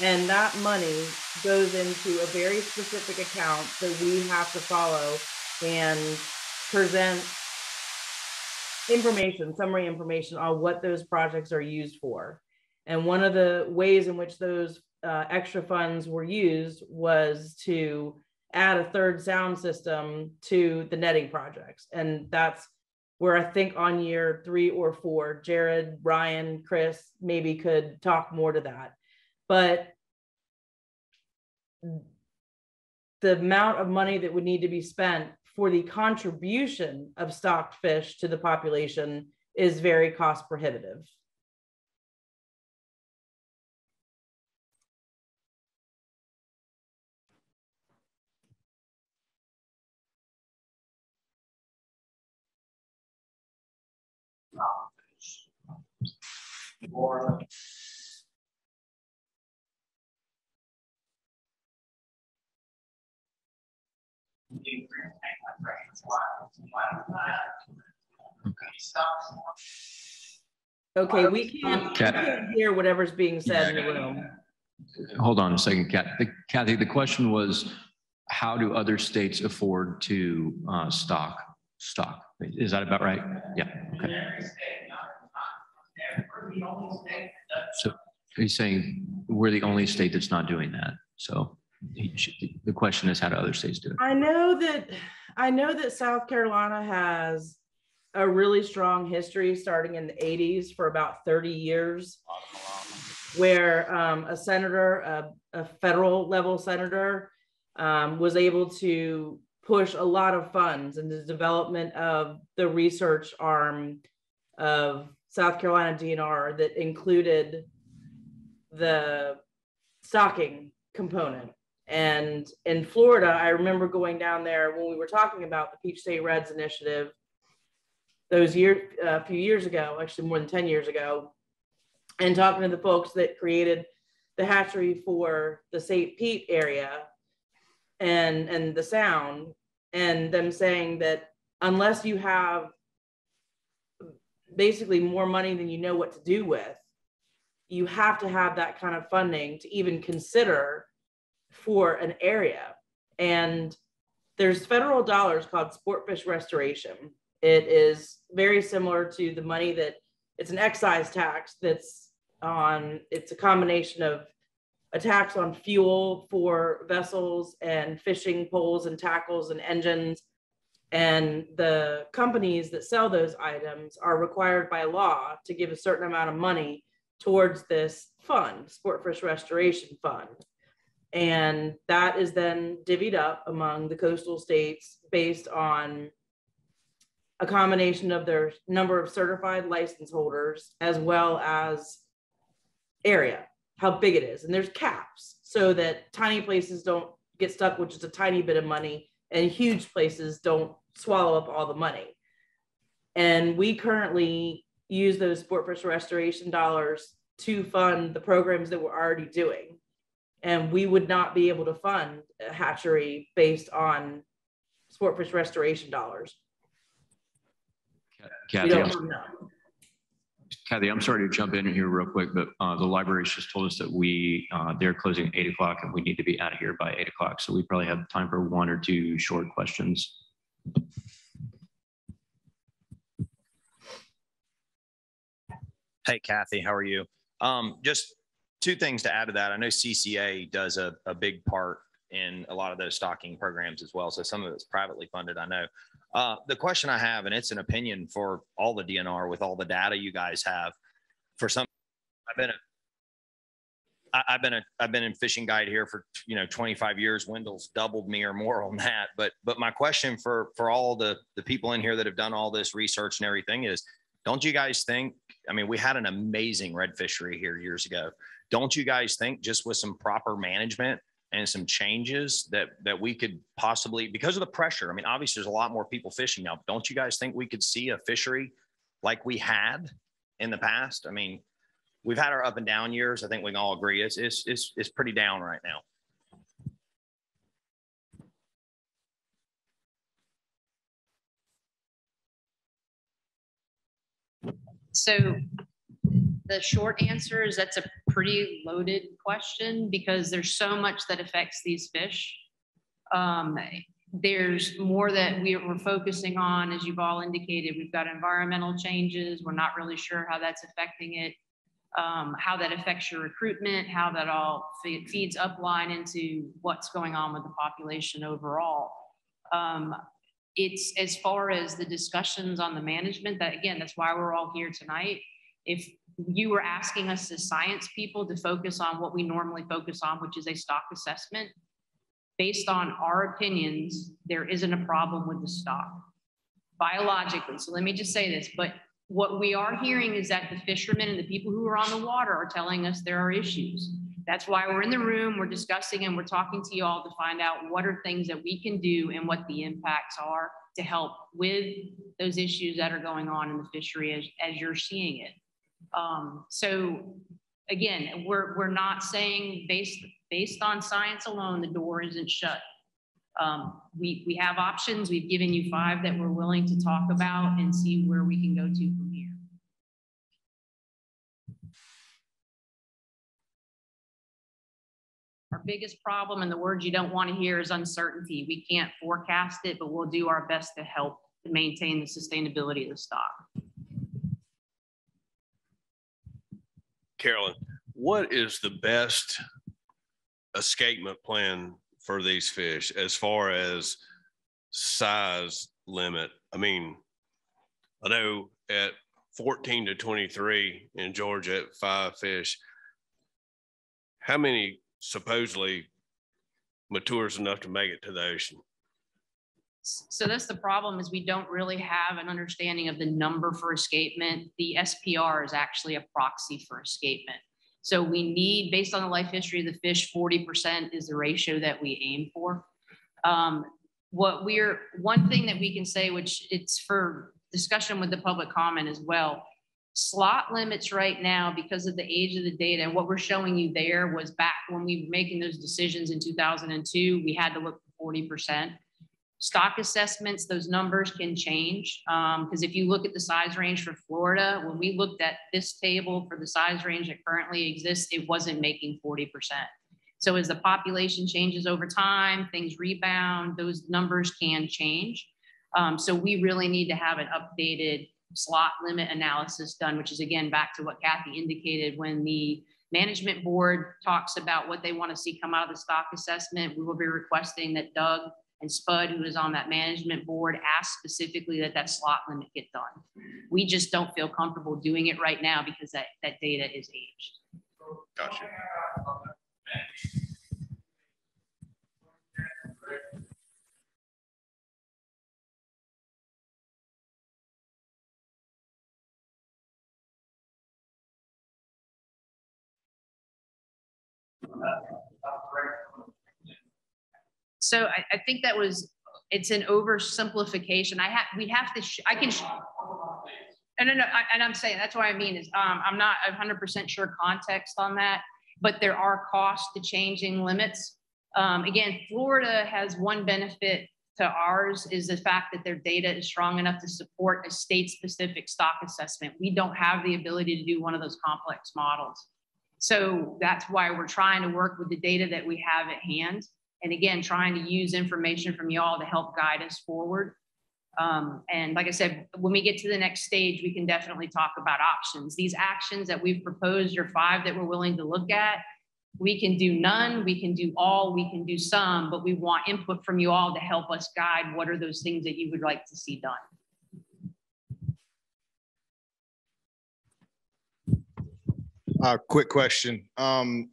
And that money goes into a very specific account that we have to follow and present information, summary information on what those projects are used for. And one of the ways in which those uh, extra funds were used was to add a third sound system to the netting projects. And that's where I think on year three or four, Jared, Ryan, Chris maybe could talk more to that. But the amount of money that would need to be spent for the contribution of stocked fish to the population is very cost prohibitive. Okay, we can't, we can't hear whatever's being said in the room. Hold on a second, Kat- the- Kathy. The question was, how do other states afford to uh, stock, stock? Is that about right? Yeah, okay. So he's saying we're the only state that's not doing that. So he the question is, how do other states do it? I know that, I know that South Carolina has a really strong history starting in the 80s for about 30 years where um, a senator, a, a federal level senator, um, was able to push a lot of funds in the development of the research arm of South Carolina DNR that included the stocking component. And in Florida, I remember going down there when we were talking about the Peach State Reds initiative those year uh, a few years ago, actually more than 10 years ago, and talking to the folks that created the hatchery for the St. Pete area and and the sound and them saying that unless you have basically more money than you know what to do with, you have to have that kind of funding to even consider for an area. And there's federal dollars called sport fish restoration. It is very similar to the money that it's an excise tax that's on, it's a combination of a tax on fuel for vessels and fishing poles and tackles and engines. And the companies that sell those items are required by law to give a certain amount of money towards this fund, Sport Fish Restoration Fund. And that is then divvied up among the coastal states based on a combination of their number of certified license holders as well as area, how big it is. And there's caps so that tiny places don't get stuck with just a tiny bit of money and huge places don't swallow up all the money. And we currently use those sport fish restoration dollars to fund the programs that we're already doing. And we would not be able to fund a hatchery based on sport fish restoration dollars. We don't I'm-. Kathy, I'm sorry to jump in here real quick, but uh, the library's just told us that we, uh, they're closing at eight o'clock and we need to be out of here by eight o'clock. So we probably have time for one or two short questions. Hey Kathy, how are you? Um, just two things to add to that. I know CCA does a, a big part in a lot of those stocking programs as well. So some of it's privately funded, I know. Uh, the question I have, and it's an opinion for all the DNR with all the data you guys have. For some, I've been a I've been a I've been in fishing guide here for you know 25 years. Wendell's doubled me or more on that. But but my question for for all the the people in here that have done all this research and everything is, don't you guys think? I mean, we had an amazing red fishery here years ago. Don't you guys think just with some proper management and some changes that that we could possibly because of the pressure? I mean, obviously there's a lot more people fishing now. Don't you guys think we could see a fishery like we had in the past? I mean, we've had our up and down years. I think we can all agree it's it's it's, it's pretty down right now. So the short answer is that's a pretty loaded question because there's so much that affects these fish. Um, there's more that we- we're focusing on, as you've all indicated. We've got environmental changes. We're not really sure how that's affecting it. Um, how that affects your recruitment, how that all fe- feeds upline into what's going on with the population overall. Um, it's as far as the discussions on the management that again that's why we're all here tonight if you were asking us as science people to focus on what we normally focus on which is a stock assessment based on our opinions there isn't a problem with the stock biologically so let me just say this but what we are hearing is that the fishermen and the people who are on the water are telling us there are issues that's why we're in the room, we're discussing and we're talking to you all to find out what are things that we can do and what the impacts are to help with those issues that are going on in the fishery as, as you're seeing it. Um, so again, we're, we're not saying based, based on science alone, the door isn't shut. Um, we, we have options. We've given you five that we're willing to talk about and see where we can go to from here. Our biggest problem and the word you don't want to hear is uncertainty. We can't forecast it, but we'll do our best to help to maintain the sustainability of the stock. Carolyn, what is the best escapement plan for these fish as far as size limit? I mean, I know at fourteen to twenty-three in Georgia at five fish, how many supposedly matures enough to make it to the ocean? So that's the problem is we don't really have an understanding of the number for escapement. The SPR is actually a proxy for escapement. So we need, based on the life history of the fish, 40% is the ratio that we aim for. Um, what we're, one thing that we can say, which it's for discussion with the public comment as well, slot limits right now because of the age of the data and what we're showing you there was back when we were making those decisions in 2002 we had to look for 40% stock assessments those numbers can change. Because um, if you look at the size range for florida when we looked at this table for the size range that currently exists it wasn't making 40% so as the population changes over time things rebound those numbers can change. Um, so we really need to have an updated slot limit analysis done, which is again back to what Kathy indicated. When the management board talks about what they want to see come out of the stock assessment. We will be requesting that Doug and Spud, who is on that management board, asked specifically that that slot limit get done. We just don't feel comfortable doing it right now because that, that data is aged. Gotcha. So I, I think that was, it's an oversimplification. I have, we have to, I can, sh- no, I- and I'm saying, that's what I mean is, um, I'm not hundred percent sure context on that, but there are costs to changing limits. Um, again, Florida has one benefit to ours is the fact that their data is strong enough to support a state-specific stock assessment. We don't have the ability to do one of those complex models. So that's why we're trying to work with the data that we have at hand. And again, trying to use information from y'all to help guide us forward. Um, and like I said, when we get to the next stage, we can definitely talk about options. These actions that we've proposed are five that we're willing to look at. We can do none, we can do all, we can do some, but we want input from you all to help us guide what are those things that you would like to see done. Uh, quick question. Um,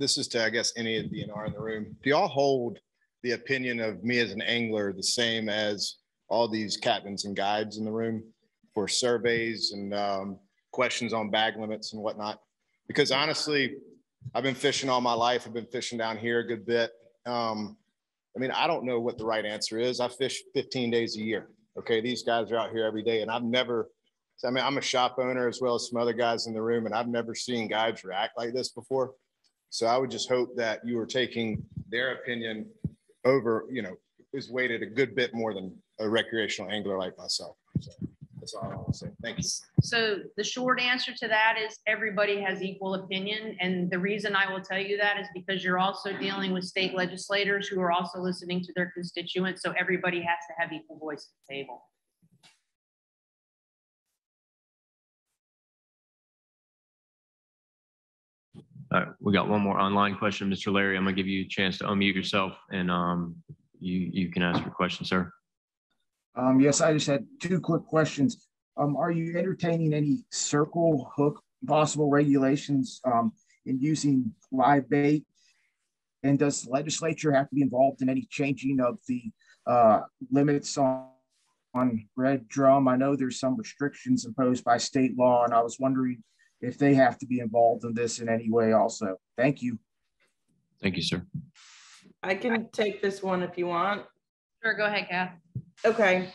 this is to, I guess, any of the DNR in the room. Do y'all hold the opinion of me as an angler the same as all these captains and guides in the room for surveys and um, questions on bag limits and whatnot? Because honestly, I've been fishing all my life. I've been fishing down here a good bit. Um, I mean, I don't know what the right answer is. I fish 15 days a year. Okay, these guys are out here every day, and I've never I mean, I'm a shop owner as well as some other guys in the room, and I've never seen guides react like this before. So I would just hope that you are taking their opinion over, you know, is weighted a good bit more than a recreational angler like myself. So that's all I want to say. Thank you. So the short answer to that is everybody has equal opinion. And the reason I will tell you that is because you're also dealing with state legislators who are also listening to their constituents. So everybody has to have equal voice at the table. All right, we got one more online question, Mr. Larry. I'm gonna give you a chance to unmute yourself and um, you, you can ask your question, sir. Um, yes, I just had two quick questions. Um, are you entertaining any circle hook possible regulations um, in using live bait? And does the legislature have to be involved in any changing of the uh, limits on, on red drum? I know there's some restrictions imposed by state law, and I was wondering if they have to be involved in this in any way also. Thank you. Thank you, sir. I can take this one if you want. Sure, go ahead, Kath. Okay.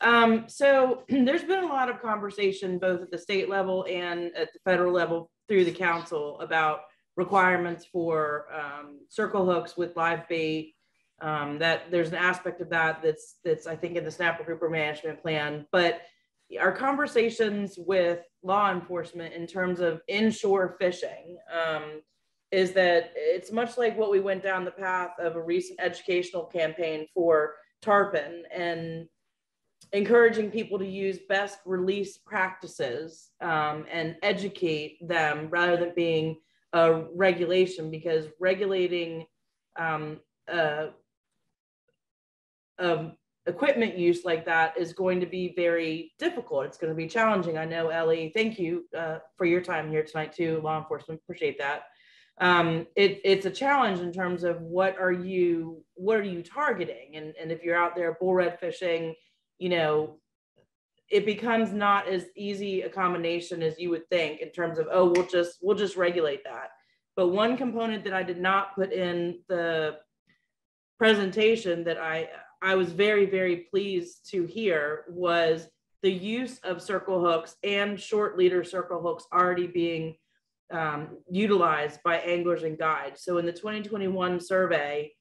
Um, so there's been a lot of conversation both at the state level and at the federal level through the council about requirements for um, circle hooks with live bait. Um, that there's an aspect of that that's that's I think in the snapper grouper management plan, but our conversations with law enforcement in terms of inshore fishing um, is that it's much like what we went down the path of a recent educational campaign for tarpon and encouraging people to use best release practices um, and educate them rather than being a regulation because regulating um, uh, um, equipment use like that is going to be very difficult. It's going to be challenging. I know, Ellie, thank you uh, for your time here tonight too, law enforcement, appreciate that. Um, it, it's a challenge in terms of what are you, what are you targeting? And, and if you're out there bull red fishing, you know, it becomes not as easy a combination as you would think in terms of, oh, we'll just, we'll just regulate that. But one component that I did not put in the presentation that I, I was very, very pleased to hear was the use of circle hooks and short leader circle hooks already being um, utilized by anglers and guides. So in the 2021 survey,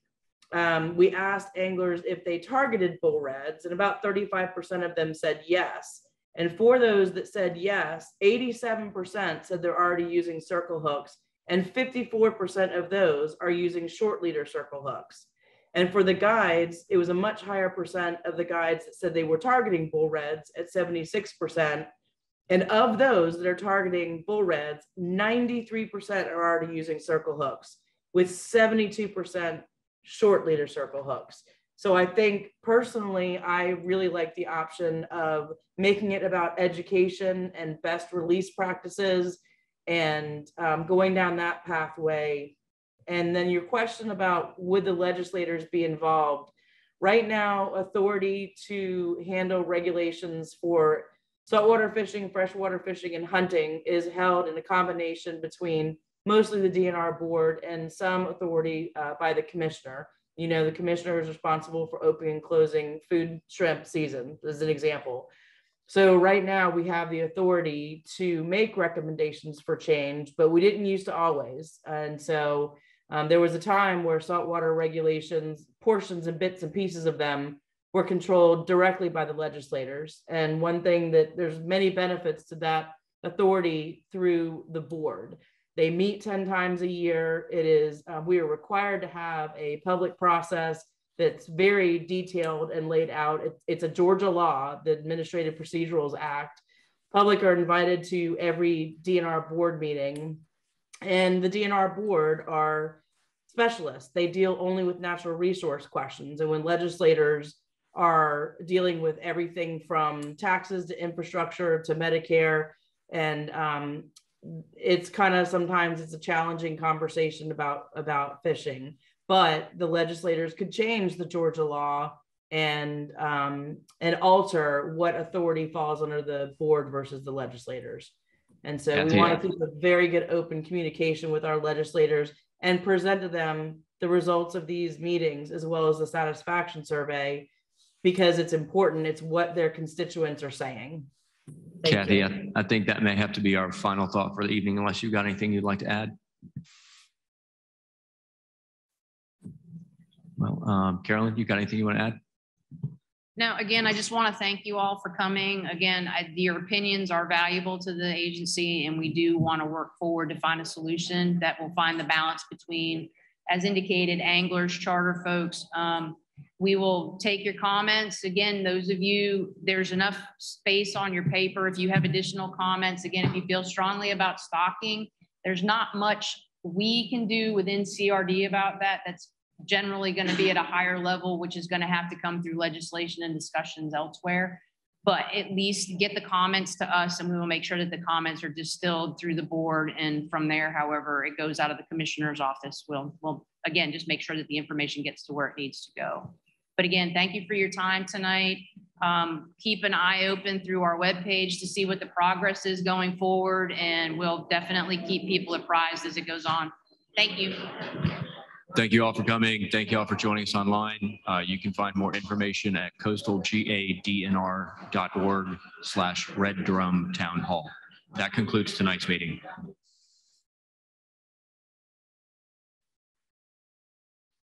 um, we asked anglers if they targeted bull reds, and about 35% of them said yes. And for those that said yes, 87% said they're already using circle hooks, and 54% of those are using short leader circle hooks. And for the guides, it was a much higher percent of the guides that said they were targeting bull reds at 76%. And of those that are targeting bull reds, 93% are already using circle hooks, with 72% short leader circle hooks. So I think personally, I really like the option of making it about education and best release practices and um, going down that pathway and then your question about would the legislators be involved? Right now, authority to handle regulations for saltwater fishing, freshwater fishing, and hunting is held in a combination between mostly the DNR board and some authority uh, by the commissioner. You know, the commissioner is responsible for opening and closing food shrimp season, as an example. So right now we have the authority to make recommendations for change, but we didn't used to always. And so um, there was a time where saltwater regulations, portions and bits and pieces of them were controlled directly by the legislators. And one thing that there's many benefits to that authority through the board. They meet 10 times a year. It is, uh, we are required to have a public process that's very detailed and laid out. It, it's a Georgia law, the Administrative Procedurals Act. Public are invited to every DNR board meeting and the DNR board are specialists. They deal only with natural resource questions. And when legislators are dealing with everything from taxes to infrastructure to Medicare, and um, it's kind of sometimes it's a challenging conversation about about fishing. But the legislators could change the Georgia law and um, and alter what authority falls under the board versus the legislators. And so we want to keep a very good open communication with our legislators and present to them the results of these meetings as well as the satisfaction survey because it's important. It's what their constituents are saying. Thank Kathy, you. I, I think that may have to be our final thought for the evening unless you've got anything you'd like to add. Well, um, Carolyn, you got anything you want to add? Now, again, I just want to thank you all for coming. Again, I- your opinions are valuable to the agency, and we do want to work forward to find a solution that will find the balance between, as indicated, anglers, charter folks. Um, We will take your comments. Again, those of you, there's enough space on your paper. If you have additional comments, again, if you feel strongly about stocking, there's not much we can do within CRD about that. That's generally going to be at a higher level, which is going to have to come through legislation and discussions elsewhere. But at least get the comments to us and we will make sure that the comments are distilled through the board. And from there, however, it goes out of the commissioner's office, we'll, we'll, again, just make sure that the information gets to where it needs to go. But again, thank you for your time tonight. Um, keep an eye open through our webpage to see what the progress is going forward. And we'll definitely keep people apprised as it goes on. Thank you. Thank you all for coming. Thank you all for joining us online. Uh, you can find more information at coastalgadnr.org slash red drum town hall. That concludes tonight's meeting.